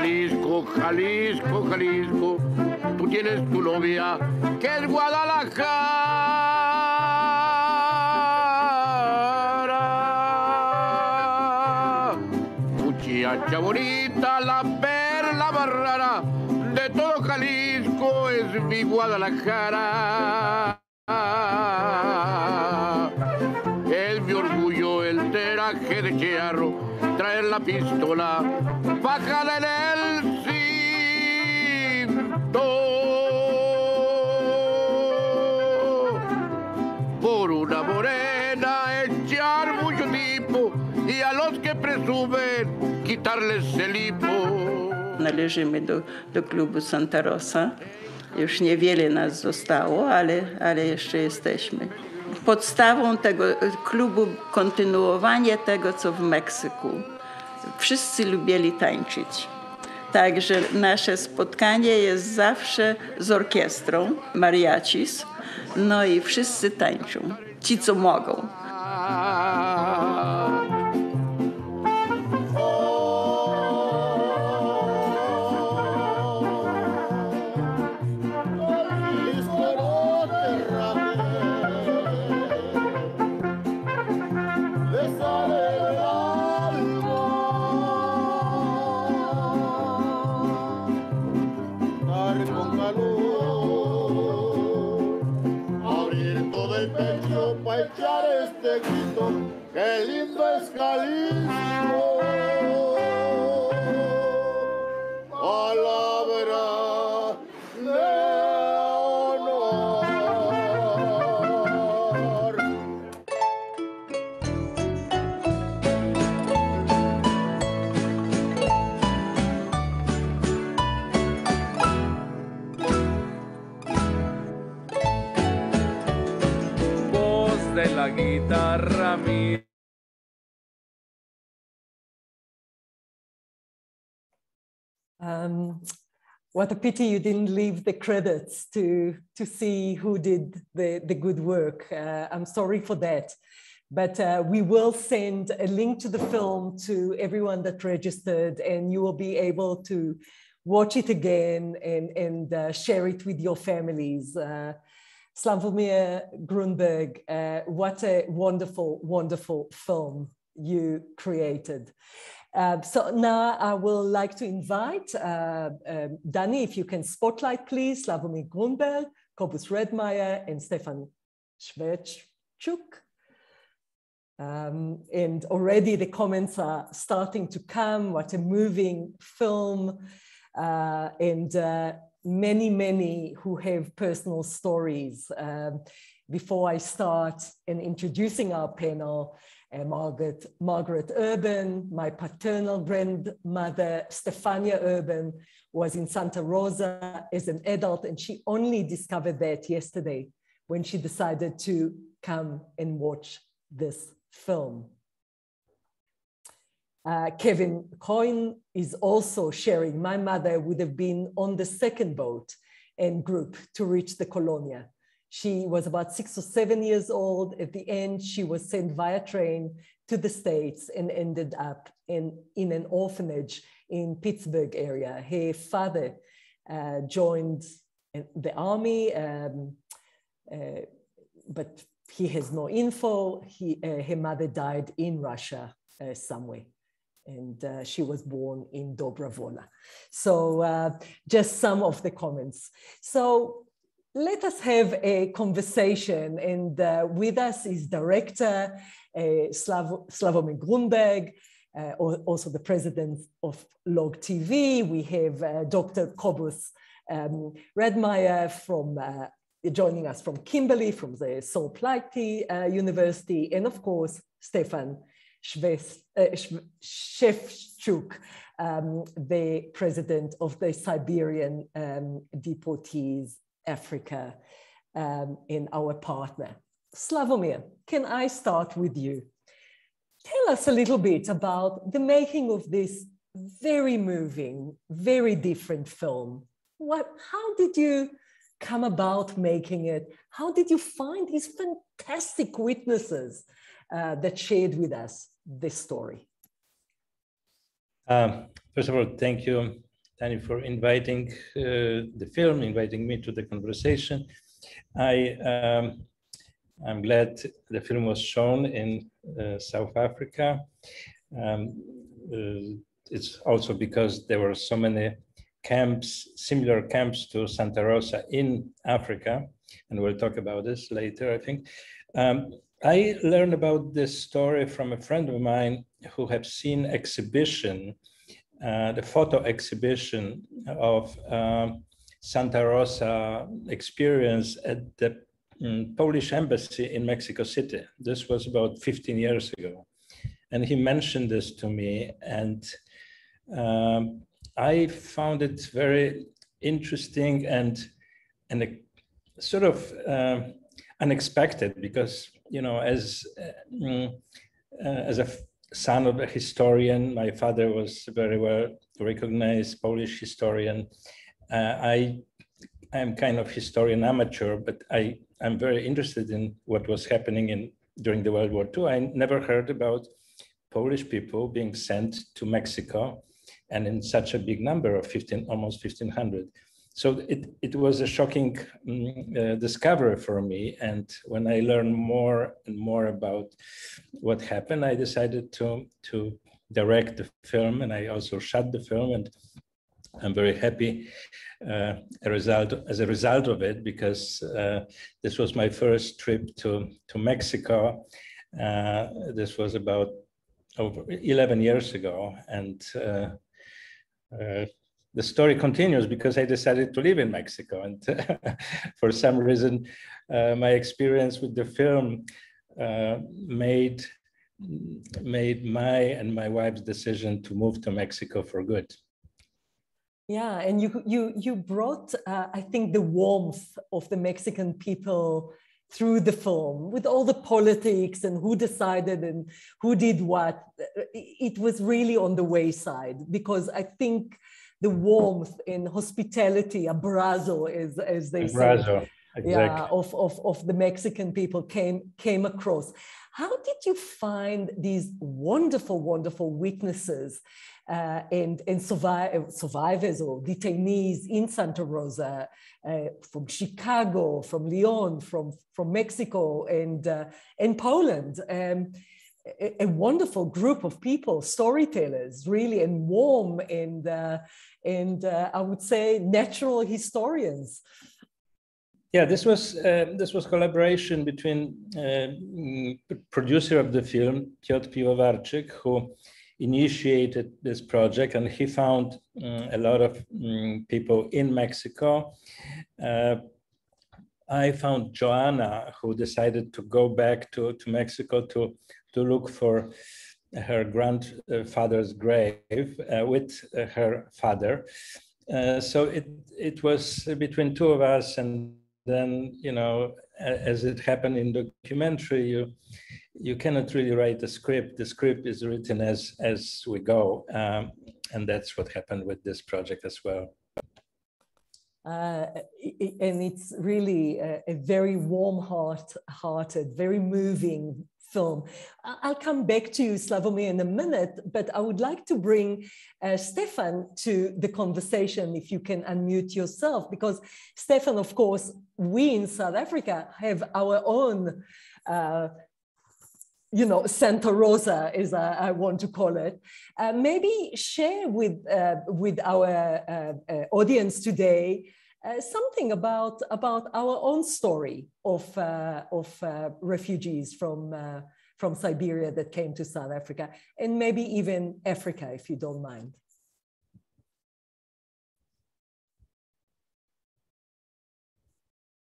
Jalisco, Jalisco, Jalisco, tú tienes tu novia, que es Guadalajara. Muchacha bonita, la perla más rara de todo Jalisco es mi Guadalajara. Es mi orgullo el traje de charro, traer la pistola, en el el hipo. Należymy do, do klubu Santa Rosa. Już niewiele nas zostało, ale, ale jeszcze jesteśmy. Podstawą tego klubu kontynuowanie tego, co w Meksyku. Wszyscy lubili tańczyć. Także nasze spotkanie jest zawsze z orkiestrą mariachis. No i wszyscy tańczą. Ci, co mogą. What a pity you didn't leave the credits to, to see who did the, the good work. Uh, I'm sorry for that. But uh, we will send a link to the film to everyone that registered, and you will be able to watch it again and, and uh, share it with your families. Uh, Slawomir Grunberg, uh, what a wonderful, wonderful film you created. Uh, so now I will like to invite uh, um, Danny, if you can spotlight, please, Slawomir Grunberg, Cobus Rademeyer, and Stefan Szewczuk. Um, and already the comments are starting to come. What a moving film. Uh, and uh, many, many who have personal stories. Um, before I start in introducing our panel, uh, Margaret, Margaret Urban, my paternal grandmother, Stefania Urban, was in Santa Rosa as an adult, and she only discovered that yesterday when she decided to come and watch this film. Uh, Kevin Coyne is also sharing. My mother would have been on the second boat and group to reach the Colonia. She was about six or seven years old. At the end, she was sent via train to the States and ended up in, in an orphanage in Pittsburgh area. Her father uh, joined the army, um, uh, but he has no info. He, uh, her mother died in Russia uh, somewhere and uh, she was born in Dobravola. So uh, just some of the comments. So let us have a conversation and uh, with us is director uh, Slav Slawomir Grunberg, uh, also the president of Log TV. We have uh, Dr. Cobus um, Rademeyer from joining us from Kimberley, from the Sol Plaatje University, and of course, Stefan Szewczuk, um, the president of the Siberian um, Deportees Africa um, and our partner. Slawomir, can I start with you? Tell us a little bit about the making of this very moving, very different film. What, how did you come about making it? How did you find these fantastic witnesses uh, that shared with us this story? Um, first of all, thank you, Danny, for inviting uh, the film, inviting me to the conversation. I, um, I'm glad the film was shown in uh, South Africa. Um, uh, it's also because there were so many camps, similar camps to Santa Rosa in Africa, and we'll talk about this later, I think. Um, I learned about this story from a friend of mine who had seen exhibition, the photo exhibition of um, Santa Rosa experience at the um, Polish embassy in Mexico City. This was about 15 years ago. And he mentioned this to me and um, I found it very interesting and and a sort of uh, unexpected because you know as uh, mm, uh, as a son of a historian, my father was very well recognized Polish historian. Uh, I am kind of historian amateur, but I I'm very interested in what was happening in during the World War II. I never heard about Polish people being sent to Mexico and in such a big number of 15, almost 1500. So it, it was a shocking um, discovery for me. And when I learned more and more about what happened, I decided to, to direct the film and I also shot the film. And I'm very happy uh, a result, as a result of it because uh, this was my first trip to, to Mexico. Uh, this was about over 11 years ago. And uh, uh, the story continues because I decided to live in Mexico. And for some reason, uh, my experience with the film uh, made made my and my wife's decision to move to Mexico for good. Yeah, and you you you brought, uh, I think, the warmth of the Mexican people through the film with all the politics and who decided and who did what. It was really on the wayside because I think the warmth and hospitality, abrazo, as, as they Abrazo, say, exactly. yeah, of, of, of the Mexican people came, came across. How did you find these wonderful, wonderful witnesses uh, and, and survive, survivors or detainees in Santa Rosa uh, from Chicago, from Leon, from, from Mexico, and, uh, and Poland? Um, a, wonderful group of people, storytellers, really, and warm and uh, and uh, I would say natural historians. Yeah, this was uh, this was collaboration between uh, mm, producer of the film Piotr Piwowarczyk, who initiated this project, and he found um, a lot of um, people in Mexico. Uh, I found Joanna, who decided to go back to, to Mexico to to look for her grandfather's grave uh, with her father. Uh, so it it was between two of us, and then you know, as it happened in documentary, you you cannot really write a script. The script is written as as we go, um, and that's what happened with this project as well. Uh, and it's really a, a very warm heart, hearted, very moving film. I'll come back to you, Slawomir, in a minute, but I would like to bring uh, Stefan to the conversation, if you can unmute yourself, because Stefan, of course, we in South Africa have our own uh, you know, Santa Rosa, as I, I want to call it. Uh, maybe share with, uh, with our uh, uh audience today uh, something about, about our own story of, uh, of refugees from, from Siberia that came to South Africa, and maybe even Africa, if you don't mind.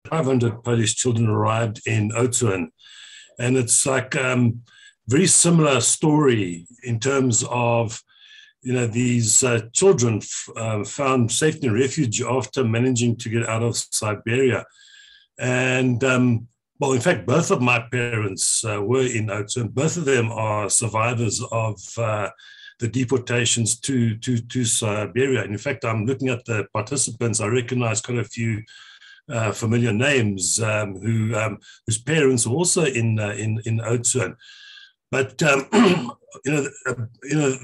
Five hundred Polish children arrived in Oudtshoorn, and it's like um, very similar story in terms of you know these uh, children uh, found safety and refuge after managing to get out of Siberia, and um, well, in fact, both of my parents uh, were in Oudtshoorn. Both of them are survivors of uh, the deportations to, to, to Siberia. And in fact, I'm looking at the participants. I recognize quite a few uh, familiar names um, who um, whose parents were also in uh, in in Oudtshoorn. But um, you know, uh, you know,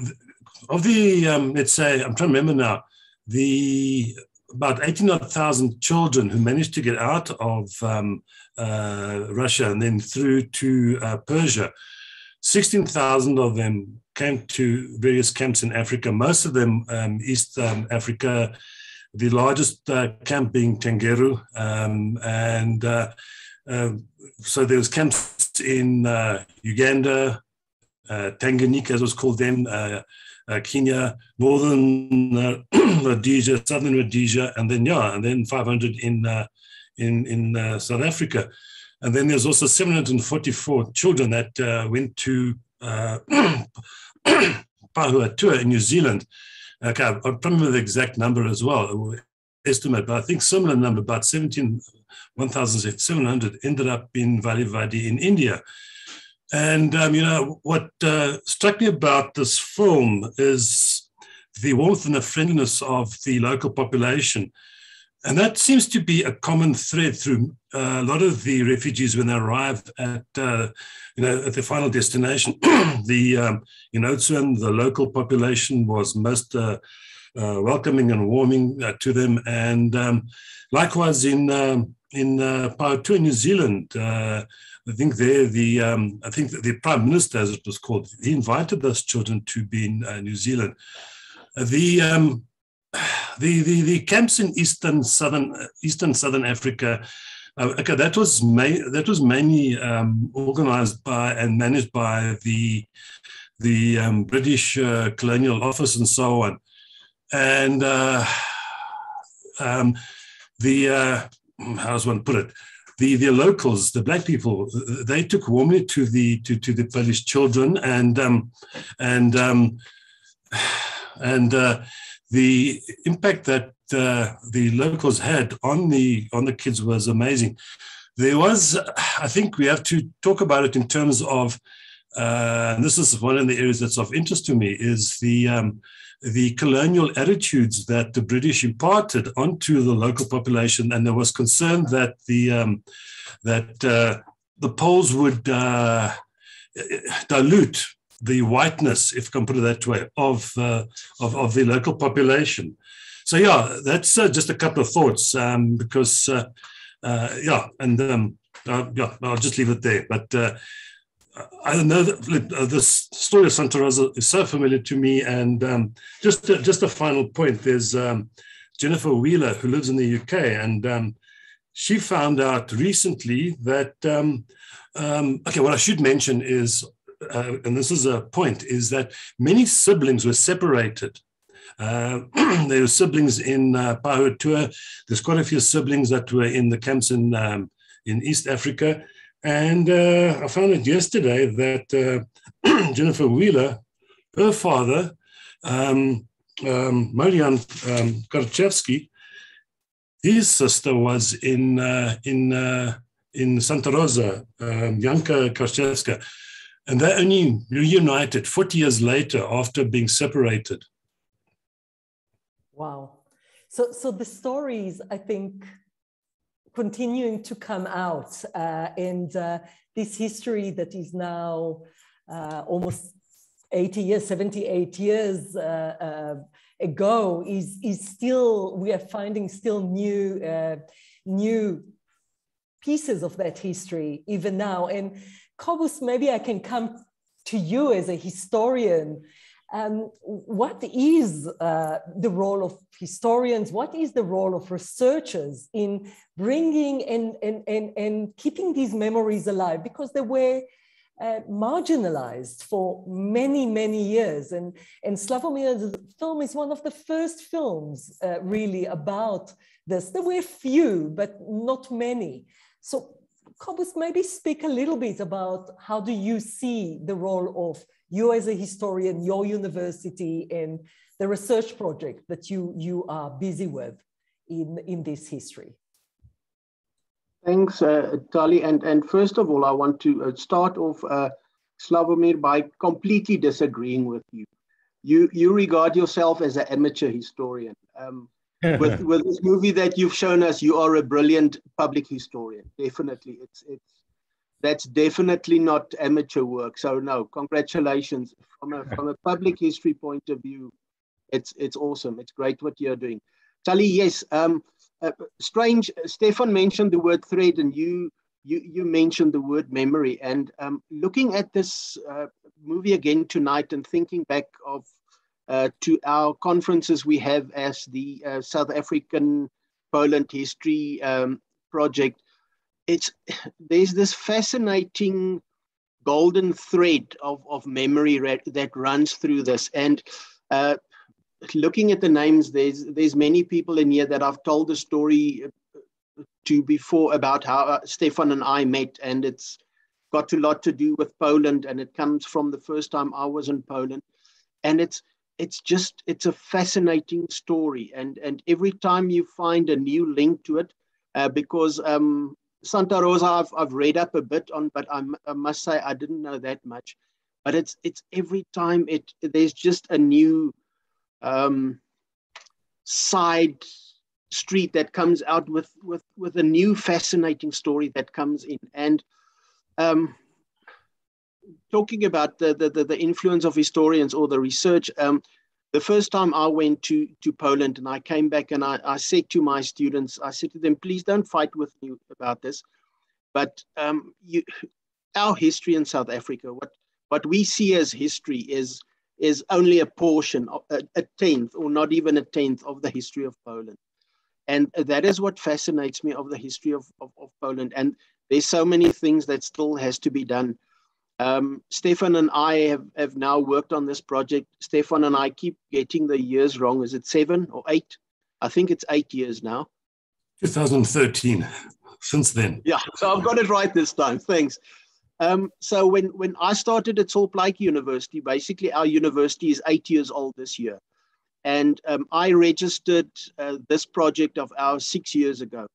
of the um, let's say I'm trying to remember now the about 18,000 children who managed to get out of um, uh, Russia and then through to uh, Persia. 16,000 of them came to various camps in Africa, most of them um, East um, Africa, the largest uh, camp being Tengeru. Um, and uh, um, so there was camps in uh, Uganda, uh, Tanganyika, as it was called then, uh, Kenya, northern uh, Rhodesia, southern Rhodesia, and then yeah, and then 500 in uh, in in uh, South Africa, and then there's also 744 children that uh, went to uh, Pahiatua in New Zealand. Okay, I remember the exact number as well. estimate, but I think similar number, about 17, 1,700 ended up in Valivade in India. And, um, you know, what uh, struck me about this film is the warmth and the friendliness of the local population. And that seems to be a common thread through uh, a lot of the refugees when they arrive at, uh, you know, at their final destination. the, um, in Oudtshoorn, the local population was most uh, uh welcoming and warming uh, to them. And um, likewise in, um, in uh, New Zealand, uh, I think there the um, I think the prime minister, as it was called, he invited those children to be in uh, New Zealand. Uh, the um, the, the, the camps in eastern southern eastern southern Africa. Uh, okay, that was ma- that was mainly um, organized by and managed by the the um, British uh, colonial office and so on, and uh, um, the uh, how does one put it? The, the locals, the black people, they took warmly to the to, to the Polish children, and um, and um, and uh, the impact that uh, the locals had on the on the kids was amazing. There was, I think, we have to talk about it in terms of, uh, and this is one of the areas that's of interest to me, is the um, the colonial attitudes that the British imparted onto the local population, and there was concern that the um, that uh, the Poles would uh, dilute the whiteness, if I can put it that way, of, uh, of, of, the local population. So yeah, that's uh, just a couple of thoughts um, because uh, yeah, and um, yeah, I'll just leave it there. But I know that this story of Santa Rosa is so familiar to me, and um, just a, just a final point. There's um, Jennifer Wheeler who lives in the UK, and um, she found out recently that. Um, um, okay, what I should mention is uh, and this is a point, is that many siblings were separated. Uh, there were siblings in uh, Pahiatua. There's quite a few siblings that were in the camps in, um, in East Africa. And uh, I found out yesterday that uh, Jennifer Wheeler, her father, um, um, Marian um, Karczewski, his sister was in, uh, in, uh, in Santa Rosa, um, Janka Karczewska. And they only reunited 40 years later after being separated. Wow. So, so the stories, I think, continuing to come out, uh, and uh, this history that is now uh, almost 80 years, 78 years uh, uh, ago, is, is still, we are finding still new, uh, new pieces of that history even now. And Cobus, maybe I can come to you as a historian. Um, what is uh, the role of historians? What is the role of researchers in bringing and, and, and, and keeping these memories alive? Because they were uh, marginalized for many, many years. And, and Slawomir's film is one of the first films uh, really about this. There were few, but not many. So Cobus, maybe speak a little bit about how do you see the role of you as a historian, your university, and the research project that you, you are busy with in, in this history? Thanks, uh, Tali. And, and first of all, I want to uh, start off, uh, Slawomir, by completely disagreeing with you. You, you regard yourself as an amateur historian. Um, with with this movie that you've shown us, you are a brilliant public historian. Definitely, it's it's that's definitely not amateur work. So no, congratulations from a from a public history point of view. It's it's awesome. It's great what you're doing. Tali, yes. Um, uh, strange. Stefan mentioned the word thread, and you you you mentioned the word memory. And um, looking at this uh, movie again tonight and thinking back of uh, to our conferences we have as the uh, South African Poland History um, Project. It's there's this fascinating golden thread of, of memory that runs through this. And uh, looking at the names, there's there's many people in here that I've told the story uh, to before about how uh, Stefan and I met, and it's got a lot to do with Poland, and it comes from the first time I was in Poland, and it's it's just it's a fascinating story, and and every time you find a new link to it, uh, because um, Santa Rosa I've, I've read up a bit on, but I, I must say I didn't know that much. But it's it's every time it there's just a new um, side street that comes out with with with a new fascinating story that comes in and um, talking about the, the the influence of historians or the research um, the first time i went to to poland and i came back and I, I said to my students i said to them please don't fight with me about this but um, you, our history in south africa what what we see as history is is only a portion, a, a tenth, or not even a tenth of the history of Poland. And that is what fascinates me of the history of, of, of Poland. And there's so many things that still has to be done. Um, Stefan and I have, have now worked on this project. Stefan and I keep getting the years wrong. Is it seven or eight? I think it's eight years now. 2013, since then. Yeah, so I've got it right this time. Thanks. Um, so when, when I started at Sol Plaatje University, basically our university is eight years old this year. And um, I registered uh, this project of ours six years ago.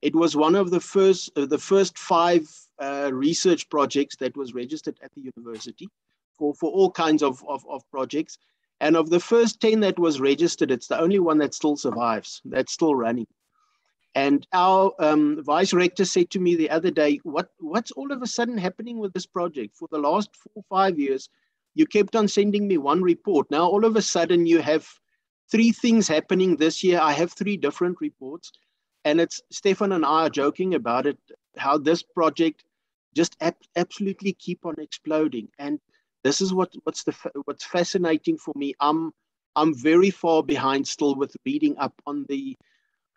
It was one of the first, uh, the first five uh, research projects that was registered at the university for, for all kinds of, of, of projects. And of the first 10 that was registered, it's the only one that still survives, that's still running. And our um, vice rector said to me the other day, what, what's all of a sudden happening with this project? For the last four or five years, you kept on sending me one report. Now, all of a sudden, you have three things happening this year. I have three different reports. And it's Stefan and I are joking about it, how this project just ab- absolutely keep on exploding. And this is what, what's, the, what's fascinating for me. I'm, I'm very far behind still with reading up on the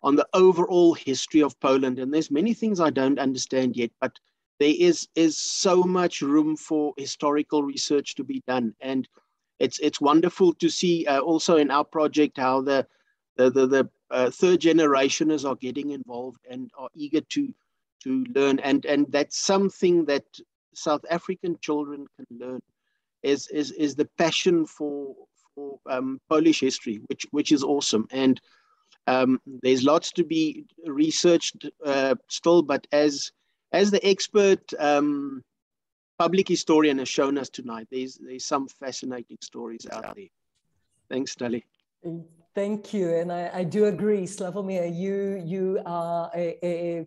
on the overall history of Poland. And there's many things I don't understand yet, but there is is so much room for historical research to be done. And it's it's wonderful to see uh, also in our project how the the the, the uh, third generationers are getting involved and are eager to to learn. And and that's something that South African children can learn is is is the passion for for um, Polish history, which which is awesome. And um, there's lots to be researched uh, still, but as as the expert um, public historian has shown us tonight, there's there's some fascinating stories out there. Thanks, Tali. Thank you, and I, I do agree, Slawomir. You you are a, a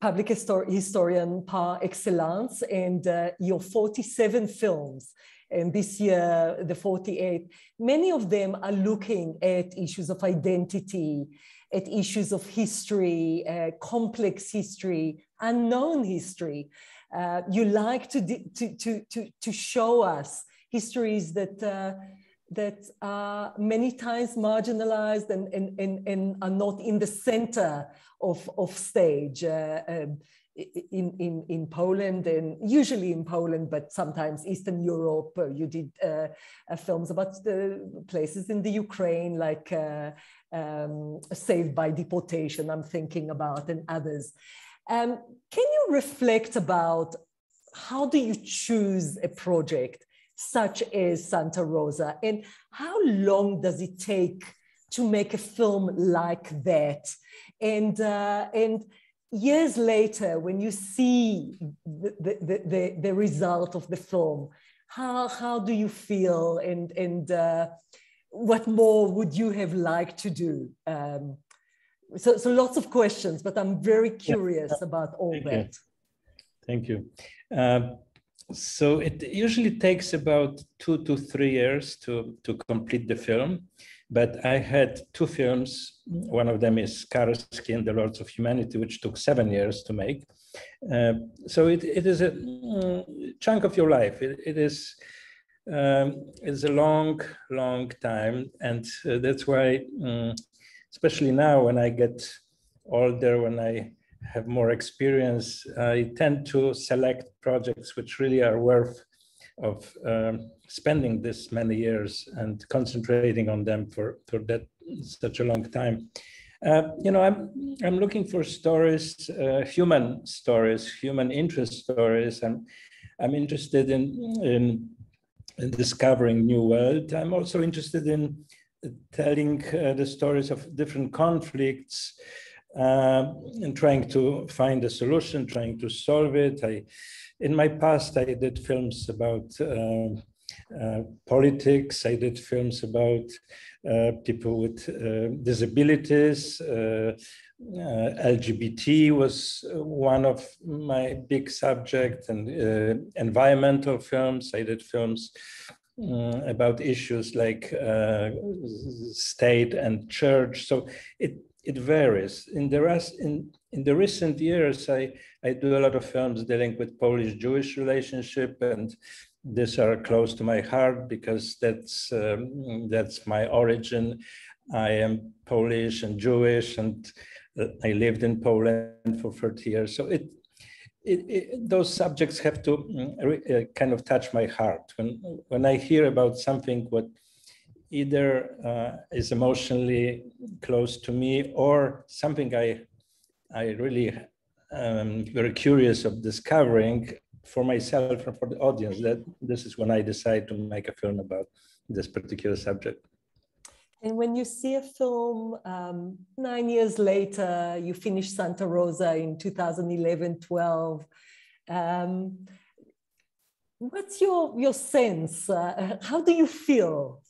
public histor- historian par excellence, and uh, your 47 films. And this year the 48 many of them are looking at issues of identity at issues of history uh, complex history unknown history. Uh, you like to, to, to, to, to show us histories that uh, that are many times marginalized and, and, and, and are not in the center of, of stage. Uh, um, in, in, in Poland and usually in Poland, but sometimes Eastern Europe. Uh, you did uh, uh, films about the places in the Ukraine, like uh, um, Saved by Deportation, I'm thinking about, and others. Um, can you reflect about how do you choose a project such as Santa Rosa, and how long does it take to make a film like that? And uh, and years later, when you see the, the, the, the, result of the film, how, how do you feel and, and uh, what more would you have liked to do? Um, so, so lots of questions, but I'm very curious yeah. about all Thank that. You. Thank you. Uh, so it usually takes about two to three years to, to complete the film. But I had two films. One of them is Karski and the Lords of Humanity, which took seven years to make. Uh, so it, it is a mm, chunk of your life. it, it is um, it's a long, long time, and uh, that's why, um, especially now when I get older, when I have more experience, I tend to select projects which really are worth of um, spending this many years and concentrating on them for, for that such a long time. Uh, you know, I'm I'm looking for stories, uh, human stories, human interest stories. I'm I'm interested in in in discovering new world. I'm also interested in telling uh, the stories of different conflicts uh, and trying to find a solution, trying to solve it. I, in my past, I did films about uh, uh politics. I did films about uh, people with uh, disabilities. LGBT was one of my big subjects, and environmental films. I did films uh, about issues like uh, state and church. So it it varies. In the rest, in in the recent years, I I do a lot of films dealing with Polish-Jewish relationship, and these are close to my heart because that's um, that's my origin. I am Polish and Jewish, and uh, I lived in Poland for 30 years. So it it, it, those subjects have to mm, uh, kind of touch my heart when when I hear about something what either uh, is emotionally close to me or something I I really um, very curious of discovering for myself and for the audience that this is when I decide to make a film about this particular subject. And when you see a film um, nine years later, you finish Santa Rosa in 2011 12. Um, what's your, your sense? Uh, how do you feel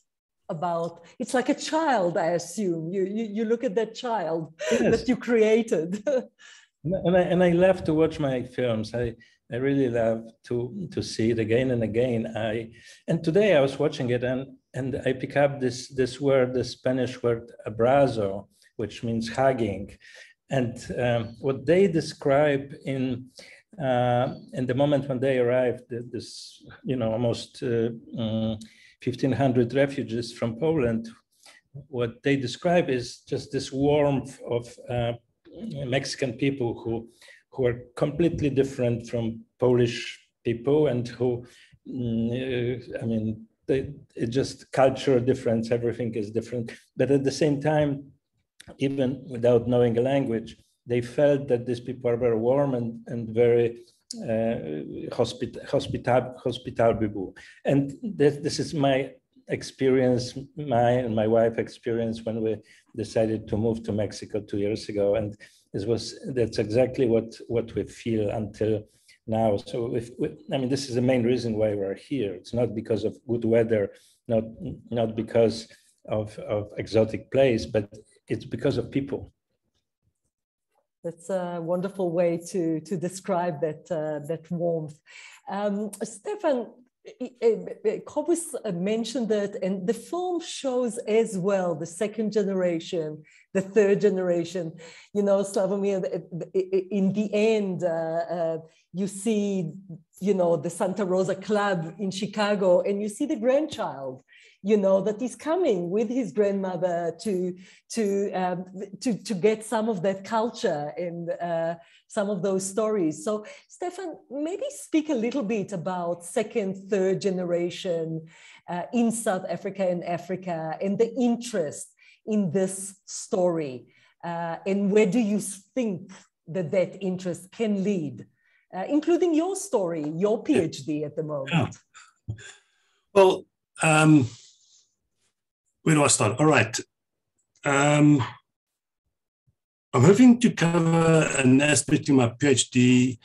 about it's like a child, I assume. You, you, you look at that child yes. that you created. and, I, and I love to watch my films. I, I really love to, to see it again and again. I, and today I was watching it and and I pick up this this word, the Spanish word abrazo, which means hugging, and um, what they describe in uh, in the moment when they arrived, this you know almost uh, um, 1,500 refugees from Poland, what they describe is just this warmth of uh, Mexican people who who are completely different from Polish people and who, mm, I mean, they, it just cultural difference, everything is different. But at the same time, even without knowing a language, they felt that these people are very warm and, and very uh, Uh, hospit- hospital- hospitable. And this, this is my experience, my and my wife experience when we decided to move to Mexico two years ago. And this was that's exactly what what we feel until now. So if, I mean, this is the main reason why we're here. It's not because of good weather, not, not because of, of exotic place, but it's because of people. That's a wonderful way to, to describe that, uh, that warmth. Um, Stefan, Cobus mentioned it, and the film shows as well the second generation, the third generation. You know, Slawomir, in the end, uh, uh, you see, you know, the Santa Rosa Club in Chicago, and you see the grandchild you know that he's coming with his grandmother to to um, to to get some of that culture and uh, some of those stories. So, Stefan, maybe speak a little bit about second, third generation uh, in South Africa and Africa, and the interest in this story, uh, and where do you think that that interest can lead, uh, including your story, your PhD at the moment. Yeah. Well. Um, where do I start? All right. Um, I'm hoping to cover an aspect in my PhD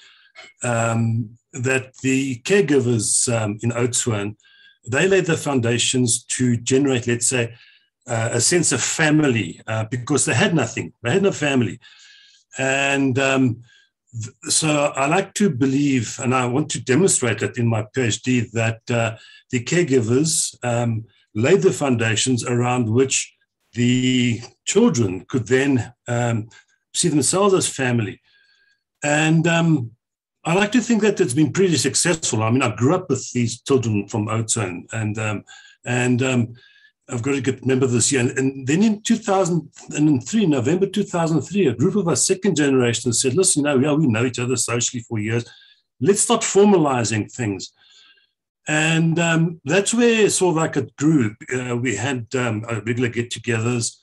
um, that the caregivers um, in Oudtshoorn, they laid the foundations to generate, let's say, uh, a sense of family uh, because they had nothing. They had no family. And um, so I like to believe, and I want to demonstrate that in my PhD, that uh, the caregivers um, laid the foundations around which the children could then um, see themselves as family. And um, I like to think that it's been pretty successful. I mean, I grew up with these children from Oudtshoorn, and um, and um, I've got to get remember this year. And, and, then in 2003, November 2003, a group of us second generation said, "Listen, know, yeah, we know each other socially for years. Let's start formalizing things." And um, that's where sort of like it grew. Uh, we had um, regular get-togethers,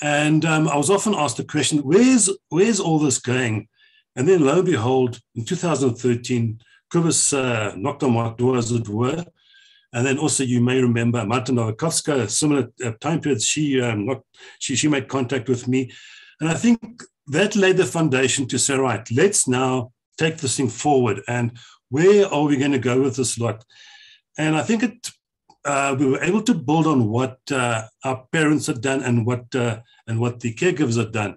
and um, I was often asked the question, "Where's where's all this going?" And then, lo and behold, in 2013, Cobus uh, knocked on my door, as it were, And then also you may remember Marta Novakovska, similar uh, time period, she, um, not, she, she made contact with me. And I think that laid the foundation to say, right, let's now take this thing forward. And where are we going to go with this lot? And I think it, uh, we were able to build on what uh, our parents had done and what uh, and what the caregivers had done.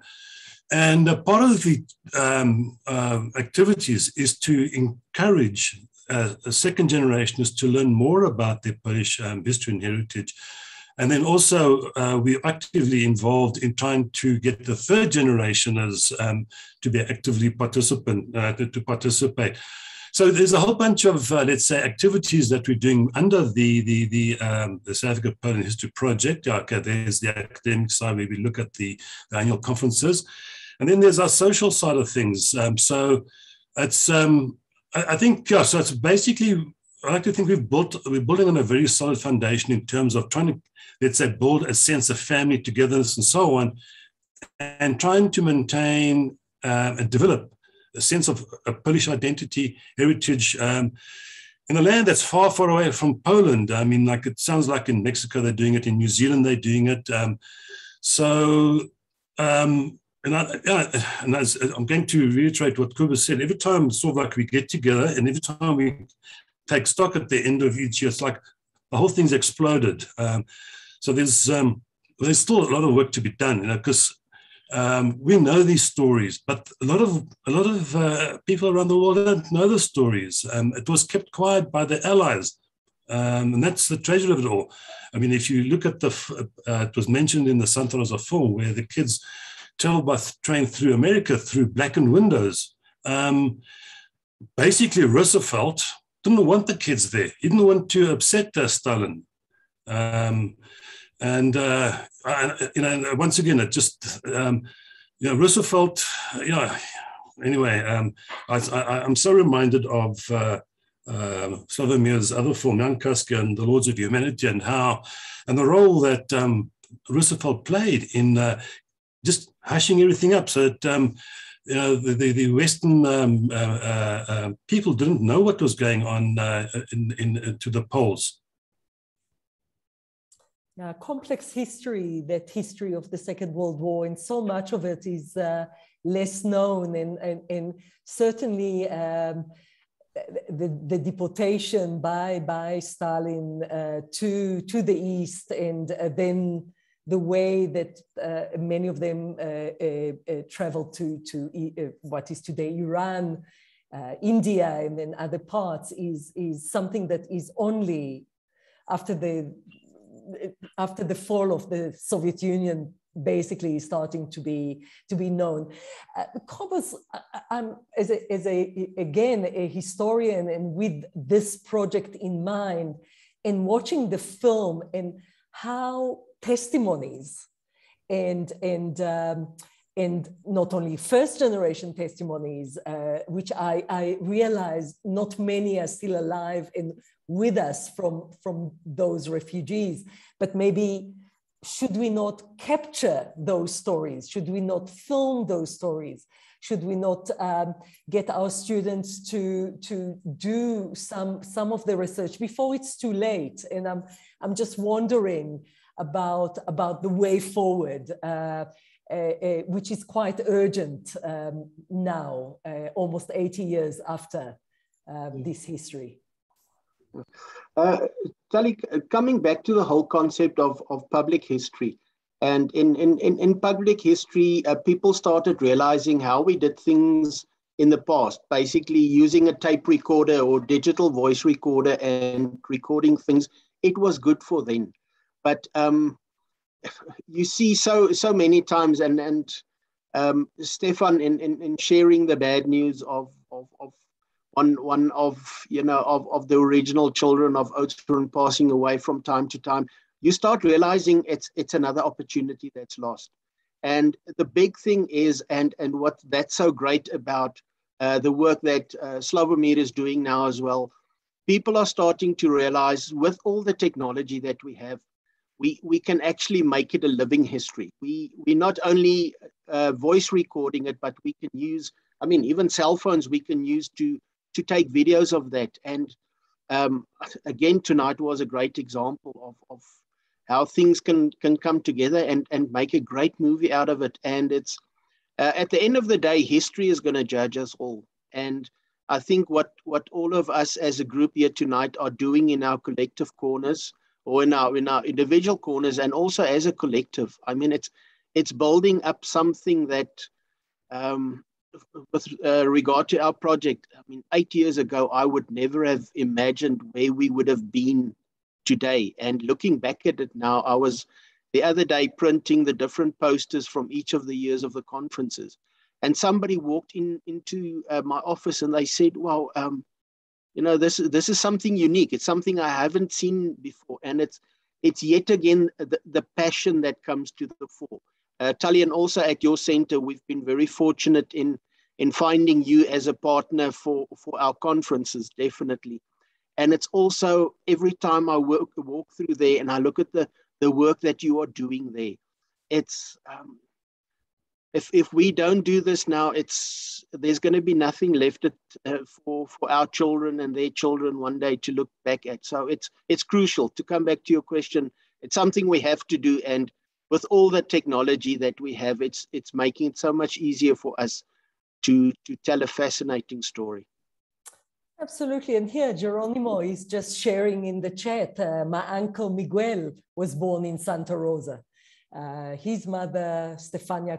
And part of the um, uh, activities is to encourage uh, second generation is to learn more about their Polish um, history and heritage. And then also, uh, we're actively involved in trying to get the third generation as um, to be actively participant uh, to, to, participate. So there's a whole bunch of uh, let's say activities that we're doing under the the the, um, the South Africa Poland History Project. Okay, there's the academic side where we look at the, the annual conferences, and then there's our social side of things. Um, so it's um, I, I think yeah. So it's basically I like to think we've built we're building on a very solid foundation in terms of trying to let's say build a sense of family togetherness and so on, and trying to maintain uh, and develop a sense of a Polish identity, heritage. Um, in a land that's far, far away from Poland. I mean, like it sounds like in Mexico they're doing it, in New Zealand they're doing it. Um, so, um, and, I, and I'm going to reiterate what Kuba said. Every time, sort of like we get together, and every time we take stock at the end of each year, it's like the whole thing's exploded. Um, so there's um, there's still a lot of work to be done, you know, because um, we know these stories, but a lot of a lot of uh, people around the world don't know the stories. Um, it was kept quiet by the Allies, um, and that's the treasure of it all. I mean, if you look at the, uh, it was mentioned in the Santa Rosa film where the kids traveled by train through America through blackened windows. Um, basically, Roosevelt didn't want the kids there. He didn't want to upset uh, Stalin. Um, and uh, I, you know, once again, it just um, you know, Roosevelt. You know, anyway, um, I, am so reminded of uh, uh, Slawomir's other film, Jan Karski and the Lords of Humanity, and how and the role that um, Roosevelt played in uh, just hushing everything up, so that. Um, you know, the, the, the Western um, uh, uh, uh, people didn't know what was going on in, in, to the Poles uh, complex history, that history of the Second World War, and so much of it is uh, less known. And, and, and certainly um, the, the deportation by, by Stalin uh, to, to the East, and uh, then the way that uh, many of them uh, traveled to, to what is today Iran. India and then other parts is, is something that is only after the after the fall of the Soviet Union basically starting to be to be known. Uh, I'm as a, as a again a historian and with this project in mind, and watching the film and how testimonies and and um, and not only first generation testimonies, uh, which I, I realize not many are still alive and with us from, from those refugees, but maybe should we not capture those stories? Should we not film those stories? Should we not um, get our students to, to do some, some of the research before it's too late? And I'm, I'm just wondering about, about the way forward. Uh, uh, uh, which is quite urgent um, now, uh, almost 80 years after um, this history. Uh, Tali, coming back to the whole concept of, of public history, and in, in, in, in public history, uh, people started realizing how we did things in the past, basically using a tape recorder or digital voice recorder and recording things. It was good for then. But um, you see so so many times and and um, Stefan in, in, in sharing the bad news of, of, of one one of you know of, of the original children of Oudtshoorn passing away from time to time, you start realizing it's it's another opportunity that's lost. And the big thing is, and and what that's so great about uh, the work that uh, Slawomir is doing now as well, people are starting to realize with all the technology that we have, we, we can actually make it a living history. We, we not only uh, voice recording it, but we can use, I mean, even cell phones we can use to, to take videos of that. And um, again, tonight was a great example of, of how things can can come together and and make a great movie out of it. And it's uh, at the end of the day, history is going to judge us all. And I think what what all of us as a group here tonight are doing in our collective corners or in our in our individual corners and also as a collective. I mean, it's it's building up something that um, with uh, regard to our project, I mean, eight years ago, I would never have imagined where we would have been today. And looking back at it now, I was the other day printing the different posters from each of the years of the conferences. And somebody walked in into uh, my office and they said, "Well, um, you know, this this is something unique. It's something I haven't seen before, and it's it's yet again the, the passion that comes to the fore." Uh, Talian, also at your center, we've been very fortunate in in finding you as a partner for for our conferences, definitely. And it's also every time I work, walk through there and I look at the the work that you are doing there, it's um, if if we don't do this now, it's there's going to be nothing left at, uh, for for our children and their children one day to look back at. So it's it's crucial to come back to your question. It's something we have to do, and with all the technology that we have, it's it's making it so much easier for us to to tell a fascinating story. Absolutely. And here, Geronimo is just sharing in the chat. Uh, my uncle Miguel was born in Santa Rosa. Uh, his mother, Stefania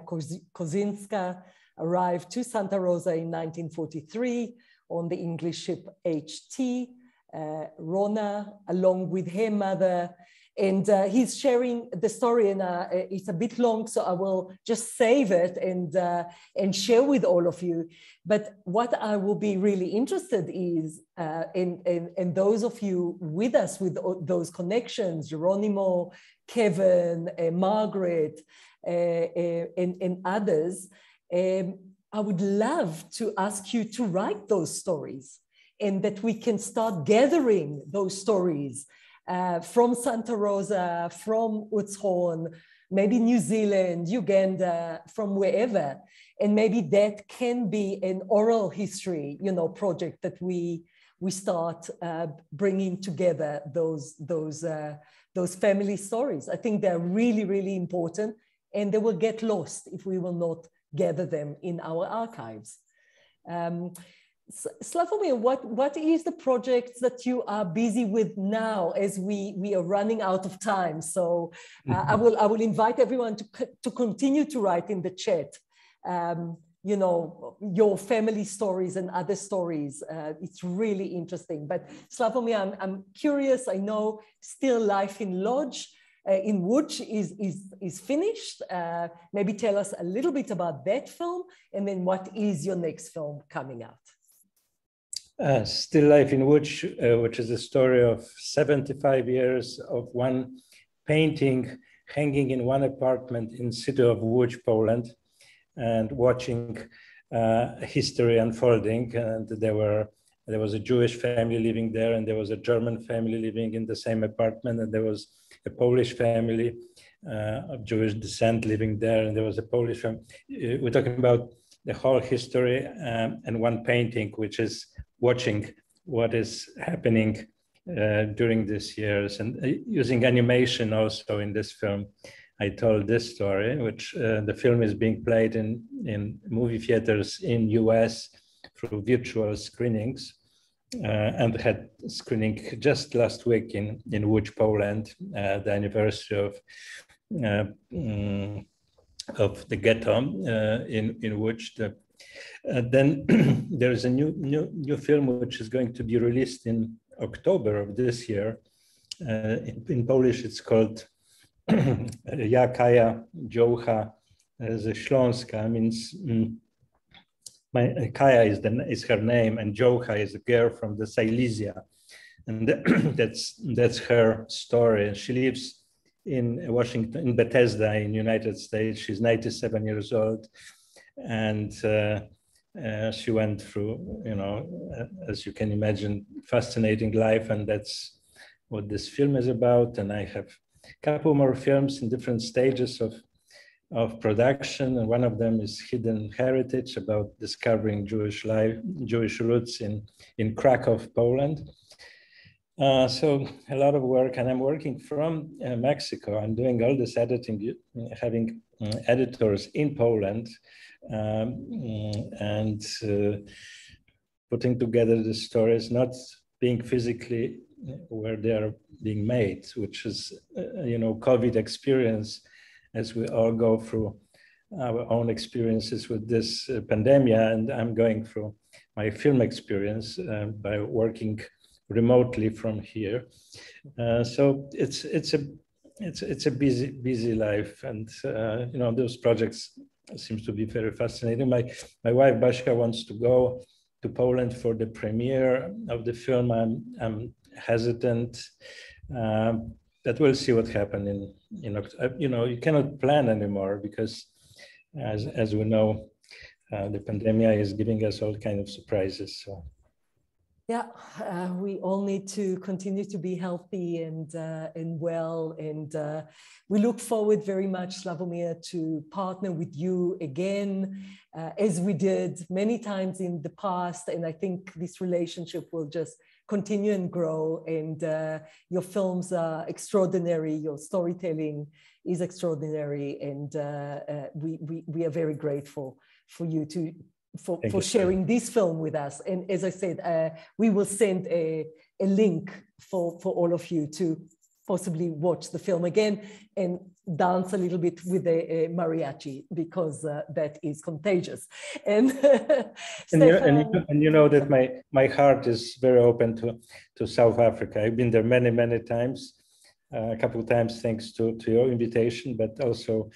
Kozinska, arrived to Santa Rosa in 1943 on the English ship HT. Uh, Rona, along with her mother, and uh, he's sharing the story and uh, it's a bit long so i will just save it and uh, and share with all of you. But what i will be really interested is uh, in, in, in those of you with us with those connections geronimo kevin uh, margaret uh, and, and others um, i would love to ask you to write those stories and that we can start gathering those stories uh, from Santa Rosa, from Oudtshoorn, maybe New Zealand, Uganda, from wherever. And maybe that can be an oral history, you know, project that we we start uh, bringing together those those uh, those family stories. I think they're really really important, and they will get lost if we will not gather them in our archives. Um, Slawomir, what, what is the project that you are busy with now as we, we are running out of time? So uh, I, mm-hmm. will, I will invite everyone to, to continue to write in the chat, um, you know, your family stories and other stories. Uh, it's really interesting. But Slawomir, I'm, I'm curious, I know still life in Łódź. uh, in Łódź is, is, is finished. Uh, maybe tell us a little bit about that film and then what is your next film coming out? Uh, Still Life in Łódź, uh, which is a story of 75 years of one painting hanging in one apartment in city of Łódź, Poland, and watching uh, history unfolding. And there were there was a Jewish family living there, and there was a German family living in the same apartment, and there was a Polish family uh, of Jewish descent living there, and there was a Polish family. Uh, we're talking about the whole history um, and one painting, which is watching what is happening uh, during these years and uh, using animation also in this film. I told this story, which uh, the film is being played in, in movie theaters in US through virtual screenings uh, and had screening just last week in, in Łódź, Poland, uh, the anniversary of um, of the ghetto in, in which the uh, then there is a new, new, new film which is going to be released in October of this year. Uh, in, in, Polish, it's called Ja Jocha ze Śląska, means mm, my, Kaya is, the, is her name and Jocha is a girl from the Silesia. And that's, that's her story. She lives in Washington, in Bethesda in United States. She's 97 years old and uh, uh, she went through, you know, uh, as you can imagine, fascinating life, and that's what this film is about. And I have a couple more films in different stages of of production, and one of them is Hidden Heritage, about discovering Jewish life, Jewish roots in in Krakow, Poland. Uh, so a lot of work, and I'm working from uh, Mexico. I'm doing all this editing, having uh, editors in Poland, um, and uh, putting together the stories, not being physically where they are being made, which is, uh, you know, COVID experience as we all go through our own experiences with this uh, pandemic. And I'm going through my film experience uh, by working remotely from here. Uh, so it's it's a it's it's a busy busy life, and uh, you know those projects seems to be very fascinating. My my wife Basia wants to go to Poland for the premiere of the film. I'm I'm hesitant. Um, but we'll see what happens in in uh, you know you cannot plan anymore because as as we know uh, the pandemic is giving us all kind of surprises. So. Yeah, uh, we all need to continue to be healthy and uh, and well, and uh, we look forward very much, Slawomir, to partner with you again, uh, as we did many times in the past. And I think this relationship will just continue and grow. And uh, your films are extraordinary. Your storytelling is extraordinary, and uh, we, we we are very grateful for you to for, for sharing this film with us. And as I said, uh, we will send a, a link for, for all of you to possibly watch the film again and dance a little bit with the uh, mariachi because uh, that is contagious. And, and, you, and, you, and, you, know that my, my heart is very open to, to South Africa. I've been there many, many times. Uh, a couple of times thanks to, to your invitation, but also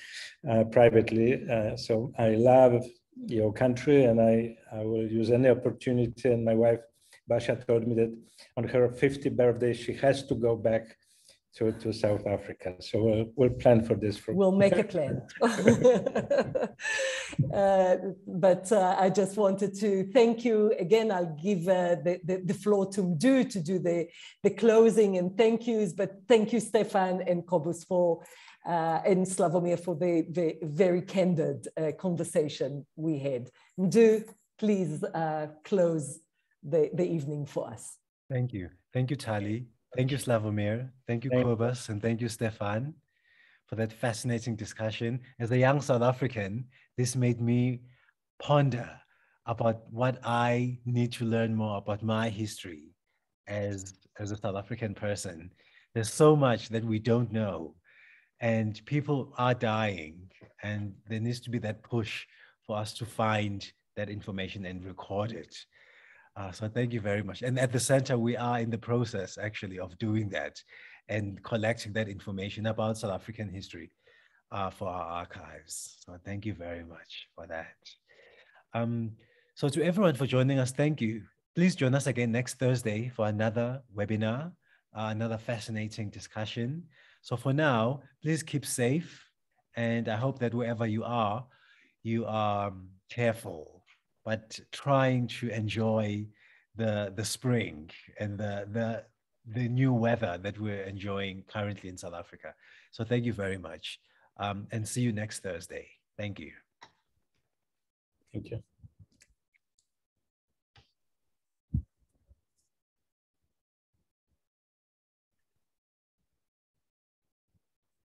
uh, privately. Uh, so I love your country and I, I will use any opportunity. And my wife, Basia, told me that on her 50th birthday, she has to go back to, to South Africa. So we'll, we'll plan for this. For we'll make a plan. uh, but uh, I just wanted to thank you again. I'll give uh, the, the, the, floor to Mdu to do the, the closing and thank yous. But thank you, Stefan and Cobus, for uh, and Slawomir for the, the very candid uh, conversation we had. Do please uh, close the, the evening for us. Thank you. Thank you, Tali. Thank you, Slawomir. Thank you, Cobus, And thank you, Stefan, for that fascinating discussion. As a young South African, this made me ponder about what I need to learn more about my history as, as a South African person. There's so much that we don't know and people are dying and there needs to be that push for us to find that information and record it. Uh, so thank you very much. And at the center we are in the process actually of doing that and collecting that information about south african history uh, for our archives. So thank you very much for that. Um, so to everyone for joining us thank you. Please join us again next thursday for another webinar uh, another fascinating discussion so for now, please keep safe. And I hope that wherever you are, you are careful, but trying to enjoy the, the spring and the, the, the new weather that we're enjoying currently in South Africa. So thank you very much. Um, and see you next Thursday. Thank you. Thank you.